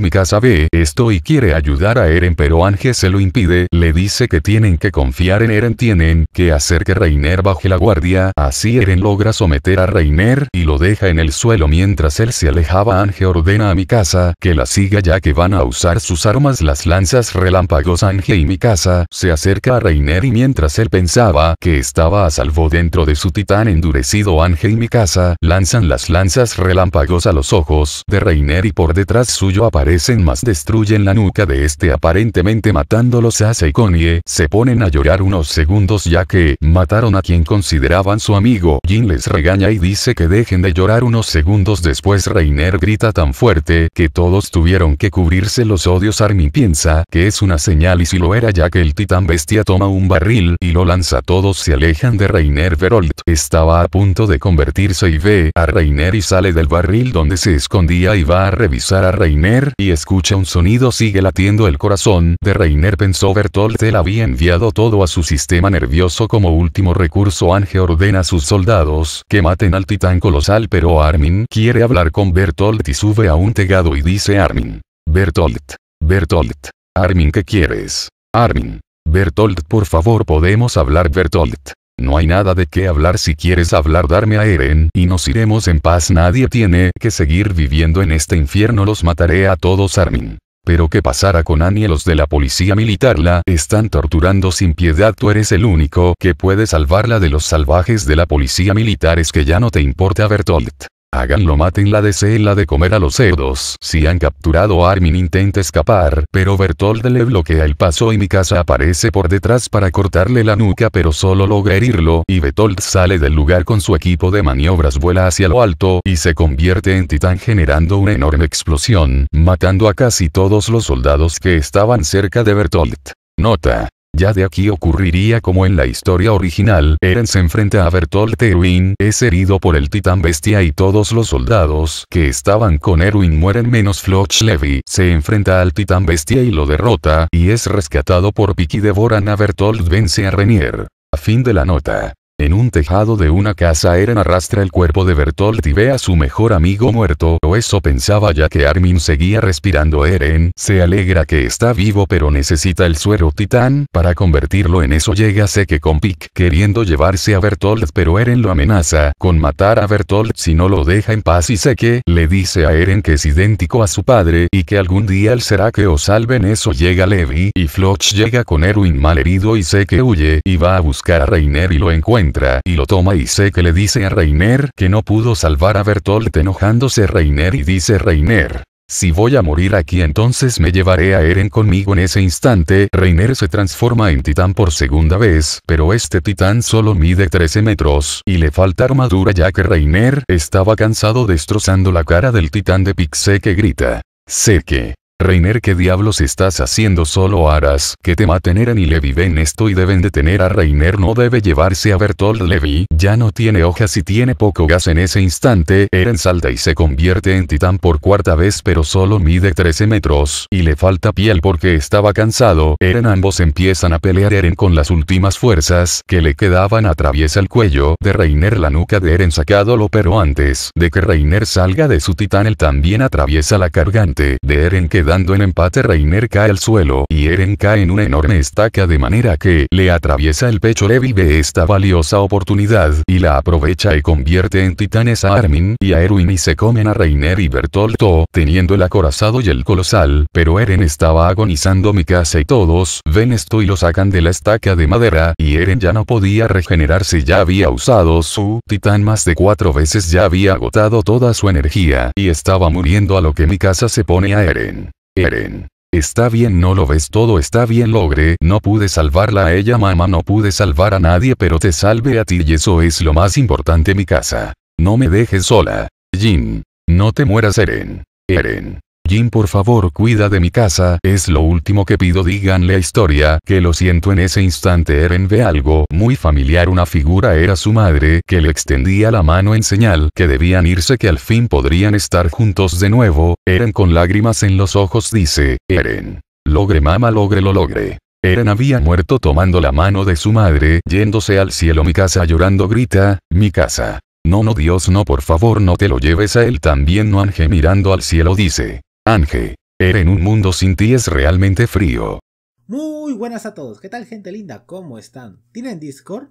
mi casa ve esto y quiere ayudar a Eren pero Ángel se lo impide, le dice que tienen que confiar en Eren tienen que hacer que Reiner baje la guardia, así Eren logra someter a Reiner y lo deja en el suelo mientras él se alejaba. Ángel ordena a mi casa que la siga ya que van a usar sus armas las lanzas relámpagos. Ángel y mi casa se acerca a Reiner y mientras él pensaba que estaba a salvo dentro de su titán endurecido Ángel y mi casa lanzan las lanzas relámpagos a los ojos de Reiner y por detrás suyo aparecen más destruyen la nuca de este aparentemente matándolos a Seikonie, se ponen a llorar unos segundos ya que mataron a quien consideraban su amigo. Jin les regaña y dice que dejen de llorar unos segundos después Reiner grita tan fuerte que todos tuvieron que cubrirse los odios Armin piensa que es una señal y si lo era ya que el titán bestia toma un barril y lo lanza todos se alejan de Reiner Verolt. Estaba a punto de convertirse y ve a Reiner y sale del barril donde se escondía y va a revisar a Reiner y escucha un sonido sigue latiendo el corazón de Reiner pensó Bertolt él había enviado todo a su sistema nervioso como último recurso Ange ordena a sus soldados que maten al titán colosal pero Armin quiere hablar con Bertolt y sube a un tegado y dice Armin. Bertolt. Bertolt. Armin ¿qué quieres? Armin. Bertolt por favor podemos hablar Bertolt. No hay nada de qué hablar si quieres hablar darme a Eren y nos iremos en paz. Nadie tiene que seguir viviendo en este infierno. Los mataré a todos Armin. Pero qué pasará con Annie los de la policía militar la están torturando sin piedad. Tú eres el único que puede salvarla de los salvajes de la policía militar. Es que ya no te importa Bertolt. Háganlo maten de la de comer a los cerdos. Si han capturado a Armin intenta escapar, pero Bertold le bloquea el paso y mi casa aparece por detrás para cortarle la nuca pero solo logra herirlo, y Bertold sale del lugar con su equipo de maniobras vuela hacia lo alto y se convierte en titán generando una enorme explosión, matando a casi todos los soldados que estaban cerca de Bertolt. Nota. Ya de aquí ocurriría como en la historia original, Eren se enfrenta a Bertolt Erwin, es herido por el titán bestia y todos los soldados que estaban con Erwin mueren menos Floch Levy, se enfrenta al titán bestia y lo derrota, y es rescatado por Piki devoran a Bertolt vence a Renier. A fin de la nota. En un tejado de una casa Eren arrastra el cuerpo de Bertolt y ve a su mejor amigo muerto, o eso pensaba ya que Armin seguía respirando. Eren, se alegra que está vivo pero necesita el suero titán, para convertirlo en eso. Llega Seke con Pic queriendo llevarse a Bertolt pero Eren lo amenaza, con matar a Bertolt si no lo deja en paz. Y Seke, le dice a Eren que es idéntico a su padre, y que algún día él será que o salven. Eso llega Levi, y Floch llega con Erwin mal herido y Seke huye, y va a buscar a Reiner y lo encuentra, y lo toma y Seke le dice a Reiner que no pudo salvar a Bertolt enojándose Reiner y dice Reiner, si voy a morir aquí entonces me llevaré a Eren conmigo en ese instante, Reiner se transforma en titán por segunda vez, pero este titán solo mide 13 metros, y le falta armadura ya que Reiner estaba cansado destrozando la cara del titán de Pixie que grita. Sé que, Reiner ¿qué diablos estás haciendo solo harás que te maten. Eren y Levi ven esto y deben detener a Reiner. No debe llevarse a Bertolt. Levi, ya no tiene hojas y tiene poco gas en ese instante, Eren salta y se convierte en titán por cuarta vez pero solo mide 13 metros, y le falta piel porque estaba cansado, Eren ambos empiezan a pelear. Eren con las últimas fuerzas que le quedaban atraviesa el cuello de Reiner la nuca de Eren sacándolo pero antes de que Reiner salga de su titán él también atraviesa la cargante de Eren que Quedando en empate Reiner cae al suelo y Eren cae en una enorme estaca de manera que le atraviesa el pecho Levi ve esta valiosa oportunidad y la aprovecha y convierte en titanes a Armin y a Erwin y se comen a Reiner y Bertolto teniendo el acorazado y el colosal, pero Eren estaba agonizando mi casa y todos ven esto y lo sacan de la estaca de madera y Eren ya no podía regenerarse ya había usado su titán más de cuatro veces ya había agotado toda su energía y estaba muriendo a lo que mi casa se pone a Eren. Eren. Está bien no lo ves todo está bien logre, no pude salvarla a ella mamá no pude salvar a nadie pero te salve a ti y eso es lo más importante mi casa. No me dejes sola. Jin. No te mueras Eren. Eren. Jin por favor cuida de mi casa, es lo último que pido díganle a historia, que lo siento en ese instante Eren ve algo muy familiar una figura era su madre, que le extendía la mano en señal que debían irse que al fin podrían estar juntos de nuevo, Eren con lágrimas en los ojos dice, Eren. Logre mama logre lo logre. Eren había muerto tomando la mano de su madre, yéndose al cielo mi casa llorando grita, mi casa. No no Dios no por favor no te lo lleves a él también no Ange mirando al cielo dice, Ange. en un mundo sin ti es realmente frío. Muy buenas a todos, ¿qué tal gente linda? ¿Cómo están? ¿Tienen Discord?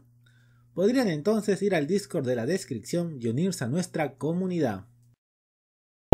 Podrían entonces ir al Discord de la descripción y unirse a nuestra comunidad.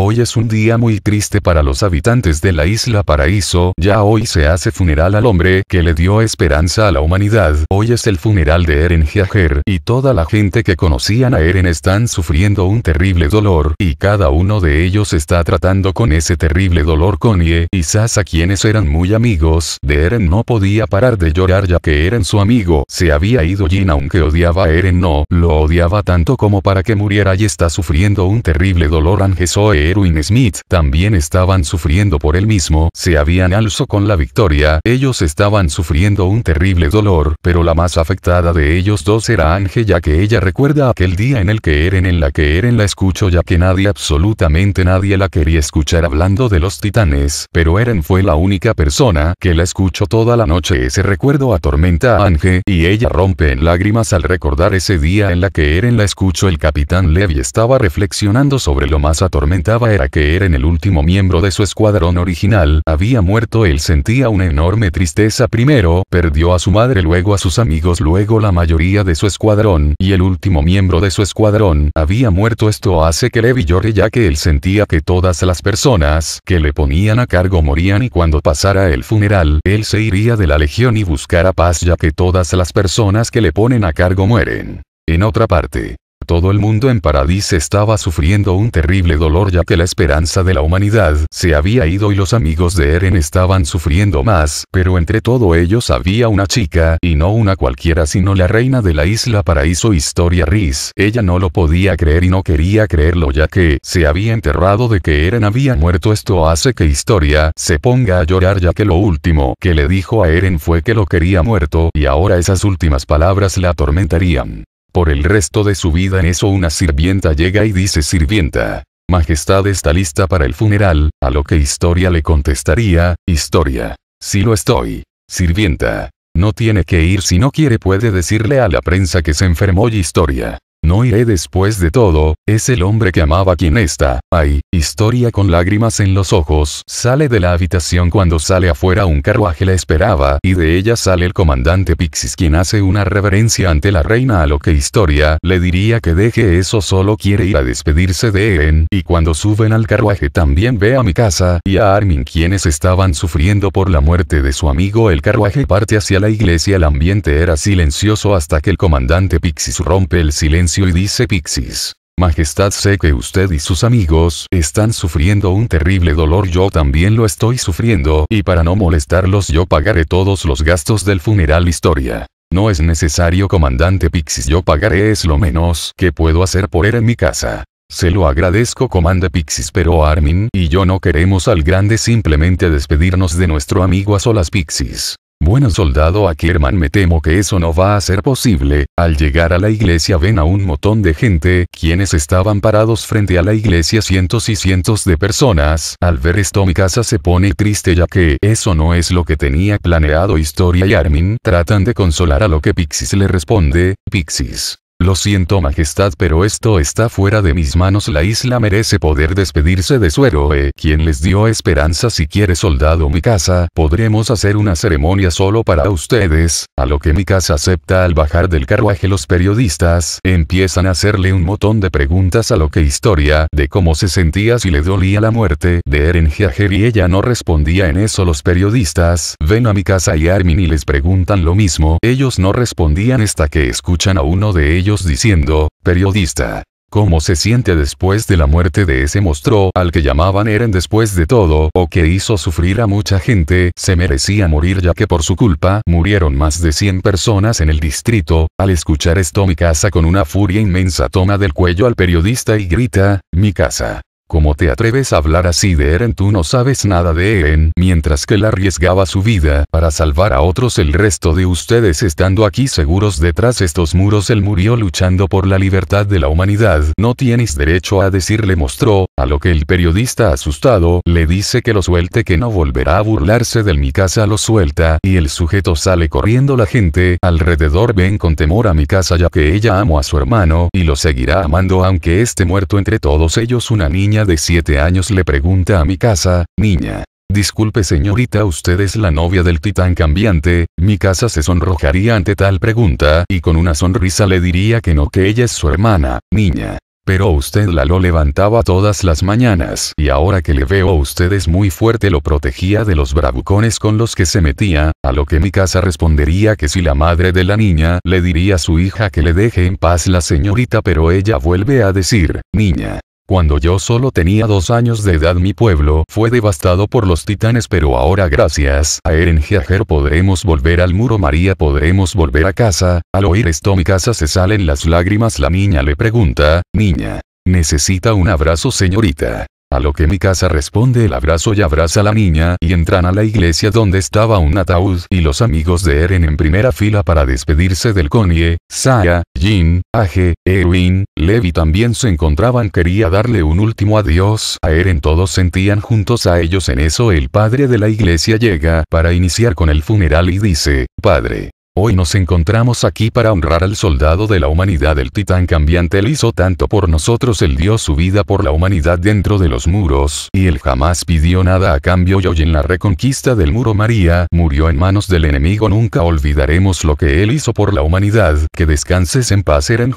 Hoy es un día muy triste para los habitantes de la isla Paraíso, ya hoy se hace funeral al hombre que le dio esperanza a la humanidad, hoy es el funeral de Eren Jaeger, y toda la gente que conocían a Eren están sufriendo un terrible dolor, y cada uno de ellos está tratando con ese terrible dolor con Ye y Sasa quienes eran muy amigos, de Eren no podía parar de llorar ya que Eren su amigo, se había ido Jin aunque odiaba a Eren no, lo odiaba tanto como para que muriera y está sufriendo un terrible dolor Angesoe Erwin Smith también estaban sufriendo por él mismo, se habían alzo con la victoria, ellos estaban sufriendo un terrible dolor, pero la más afectada de ellos dos era Ange ya que ella recuerda aquel día en el que Eren en la que Eren la escuchó ya que nadie absolutamente nadie la quería escuchar hablando de los titanes, pero Eren fue la única persona que la escuchó toda la noche. Ese recuerdo atormenta a Ange, y ella rompe en lágrimas al recordar ese día en la que Eren la escuchó. El capitán Levi estaba reflexionando sobre lo más atormentado era que Eren el último miembro de su escuadrón original, había muerto él sentía una enorme tristeza primero, perdió a su madre luego a sus amigos luego la mayoría de su escuadrón, y el último miembro de su escuadrón, había muerto esto hace que Levi llore ya que él sentía que todas las personas que le ponían a cargo morían y cuando pasara el funeral, él se iría de la legión y buscara paz ya que todas las personas que le ponen a cargo mueren. En otra parte, todo el mundo en Paradis estaba sufriendo un terrible dolor ya que la esperanza de la humanidad se había ido y los amigos de Eren estaban sufriendo más, pero entre todo ellos había una chica, y no una cualquiera sino la reina de la isla Paraíso Historia Riz. Ella no lo podía creer y no quería creerlo ya que se había enterrado de que Eren había muerto esto hace que Historia se ponga a llorar ya que lo último que le dijo a Eren fue que lo quería muerto y ahora esas últimas palabras la atormentarían. Por el resto de su vida en eso una sirvienta llega y dice sirvienta. Majestad está lista para el funeral, a lo que Historia le contestaría, Historia. Sí lo estoy. Sirvienta. No tiene que ir si no quiere puede decirle a la prensa que se enfermó y historia. No iré después de todo, es el hombre que amaba quien está. Ay, historia con lágrimas en los ojos. Sale de la habitación cuando sale afuera un carruaje la esperaba, y de ella sale el comandante Pixis quien hace una reverencia ante la reina a lo que historia le diría que deje eso solo quiere ir a despedirse de Eren, y cuando suben al carruaje también ve a mi casa y a Armin quienes estaban sufriendo por la muerte de su amigo el carruaje parte hacia la iglesia el ambiente era silencioso hasta que el comandante Pixis rompe el silencio y dice Pixis. Majestad sé que usted y sus amigos están sufriendo un terrible dolor yo también lo estoy sufriendo y para no molestarlos yo pagaré todos los gastos del funeral historia. No es necesario comandante Pixis yo pagaré es lo menos que puedo hacer por él en mi casa. Se lo agradezco comandante Pixis pero Armin y yo no queremos al grande simplemente despedirnos de nuestro amigo a solas Pixis. Bueno soldado Ackerman me temo que eso no va a ser posible, al llegar a la iglesia ven a un montón de gente, quienes estaban parados frente a la iglesia cientos y cientos de personas, al ver esto mi casa se pone triste ya que eso no es lo que tenía planeado. Historia y Armin tratan de consolar a lo que Pixis le responde, Pixis. Lo siento majestad pero esto está fuera de mis manos. La isla merece poder despedirse de su héroe, quien les dio esperanza. Si quiere soldado mi casa, podremos hacer una ceremonia solo para ustedes, a lo que mi casa acepta al bajar del carruaje los periodistas, empiezan a hacerle un montón de preguntas a lo que historia, de cómo se sentía si le dolía la muerte, de Eren Jaeger y ella no respondía en eso. Los periodistas, ven a mi casa y Armin y les preguntan lo mismo, ellos no respondían hasta que escuchan a uno de ellos diciendo, periodista. ¿Cómo se siente después de la muerte de ese monstruo al que llamaban Eren después de todo, o que hizo sufrir a mucha gente, se merecía morir ya que por su culpa murieron más de 100 personas en el distrito? Al escuchar esto mi casa con una furia inmensa toma del cuello al periodista y grita, mi casa. ¿Cómo te atreves a hablar así de Eren? Tú no sabes nada de Eren, mientras que él arriesgaba su vida para salvar a otros el resto de ustedes estando aquí seguros detrás estos muros él murió luchando por la libertad de la humanidad. No tienes derecho a decirle mostró, a lo que el periodista asustado le dice que lo suelte que no volverá a burlarse del mi casa lo suelta y el sujeto sale corriendo la gente alrededor ven con temor a mi casa ya que ella amó a su hermano y lo seguirá amando aunque esté muerto entre todos ellos una niña de 7 años le pregunta a mi casa, niña. Disculpe señorita usted es la novia del titán cambiante, mi casa se sonrojaría ante tal pregunta y con una sonrisa le diría que no que ella es su hermana, niña. Pero usted la lo levantaba todas las mañanas y ahora que le veo a usted es muy fuerte lo protegía de los bravucones con los que se metía, a lo que mi casa respondería que si la madre de la niña le diría a su hija que le deje en paz la señorita pero ella vuelve a decir, niña, cuando yo solo tenía dos años de edad mi pueblo fue devastado por los titanes pero ahora gracias a Eren Jaeger podremos volver al muro. María podremos volver a casa, al oír esto mi casa se salen las lágrimas. La niña le pregunta, niña, necesita un abrazo señorita. A lo que mi casa responde el abrazo y abraza a la niña y entran a la iglesia donde estaba un ataúd y los amigos de Eren en primera fila para despedirse del Konie, Saya, Jin, Age, Erwin, Levi también se encontraban quería darle un último adiós a Eren. Todos sentían juntos a ellos. En eso el padre de la iglesia llega para iniciar con el funeral y dice, padre, Hoy nos encontramos aquí para honrar al soldado de la humanidad el titán cambiante él hizo tanto por nosotros él dio su vida por la humanidad dentro de los muros y él jamás pidió nada a cambio y hoy en la reconquista del muro María murió en manos del enemigo nunca olvidaremos lo que él hizo por la humanidad que descanses en paz eran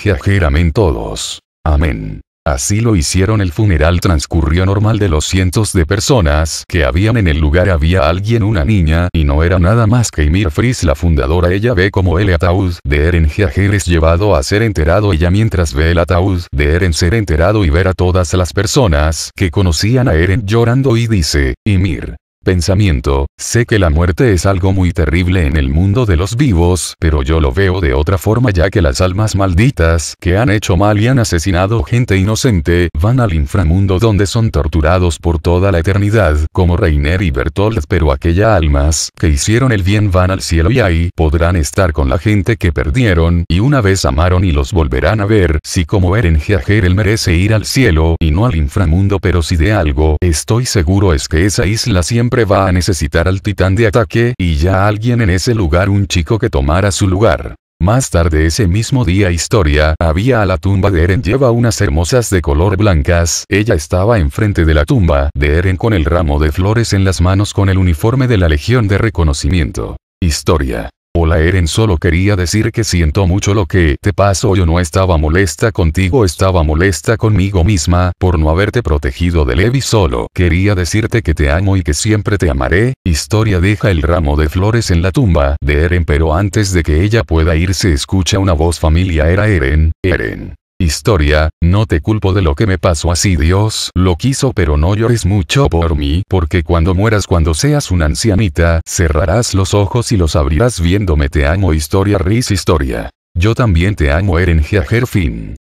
Amén todos. Amén. Así lo hicieron el funeral transcurrió normal de los cientos de personas que habían en el lugar. Había alguien una niña y no era nada más que Ymir Fris la fundadora. Ella ve como el ataúd de Eren Jaeger es llevado a ser enterado ella mientras ve el ataúd de Eren ser enterado y ver a todas las personas que conocían a Eren llorando y dice, Ymir, Pensamiento, sé que la muerte es algo muy terrible en el mundo de los vivos, pero yo lo veo de otra forma ya que las almas malditas, que han hecho mal y han asesinado gente inocente, van al inframundo donde son torturados por toda la eternidad, como Reiner y Bertolt pero aquellas almas, que hicieron el bien van al cielo y ahí, podrán estar con la gente que perdieron, y una vez amaron y los volverán a ver, si como Eren él merece ir al cielo, y no al inframundo pero si de algo, estoy seguro es que esa isla siempre siempre va a necesitar al titán de ataque, y ya alguien en ese lugar un chico que tomara su lugar. Más tarde ese mismo día historia, había a la tumba de Eren lleva unas hermosas de color blancas, ella estaba enfrente de la tumba de Eren con el ramo de flores en las manos con el uniforme de la Legión de Reconocimiento. Historia. Hola Eren solo quería decir que siento mucho lo que te pasó. Yo no estaba molesta contigo estaba molesta conmigo misma por no haberte protegido de Levi. Solo quería decirte que te amo y que siempre te amaré, historia deja el ramo de flores en la tumba de Eren pero antes de que ella pueda irse escucha una voz familia era Eren, Eren. Historia, no te culpo de lo que me pasó así Dios lo quiso pero no llores mucho por mí porque cuando mueras cuando seas una ancianita, cerrarás los ojos y los abrirás viéndome te amo historia Riz historia. Yo también te amo Eren Jaeger.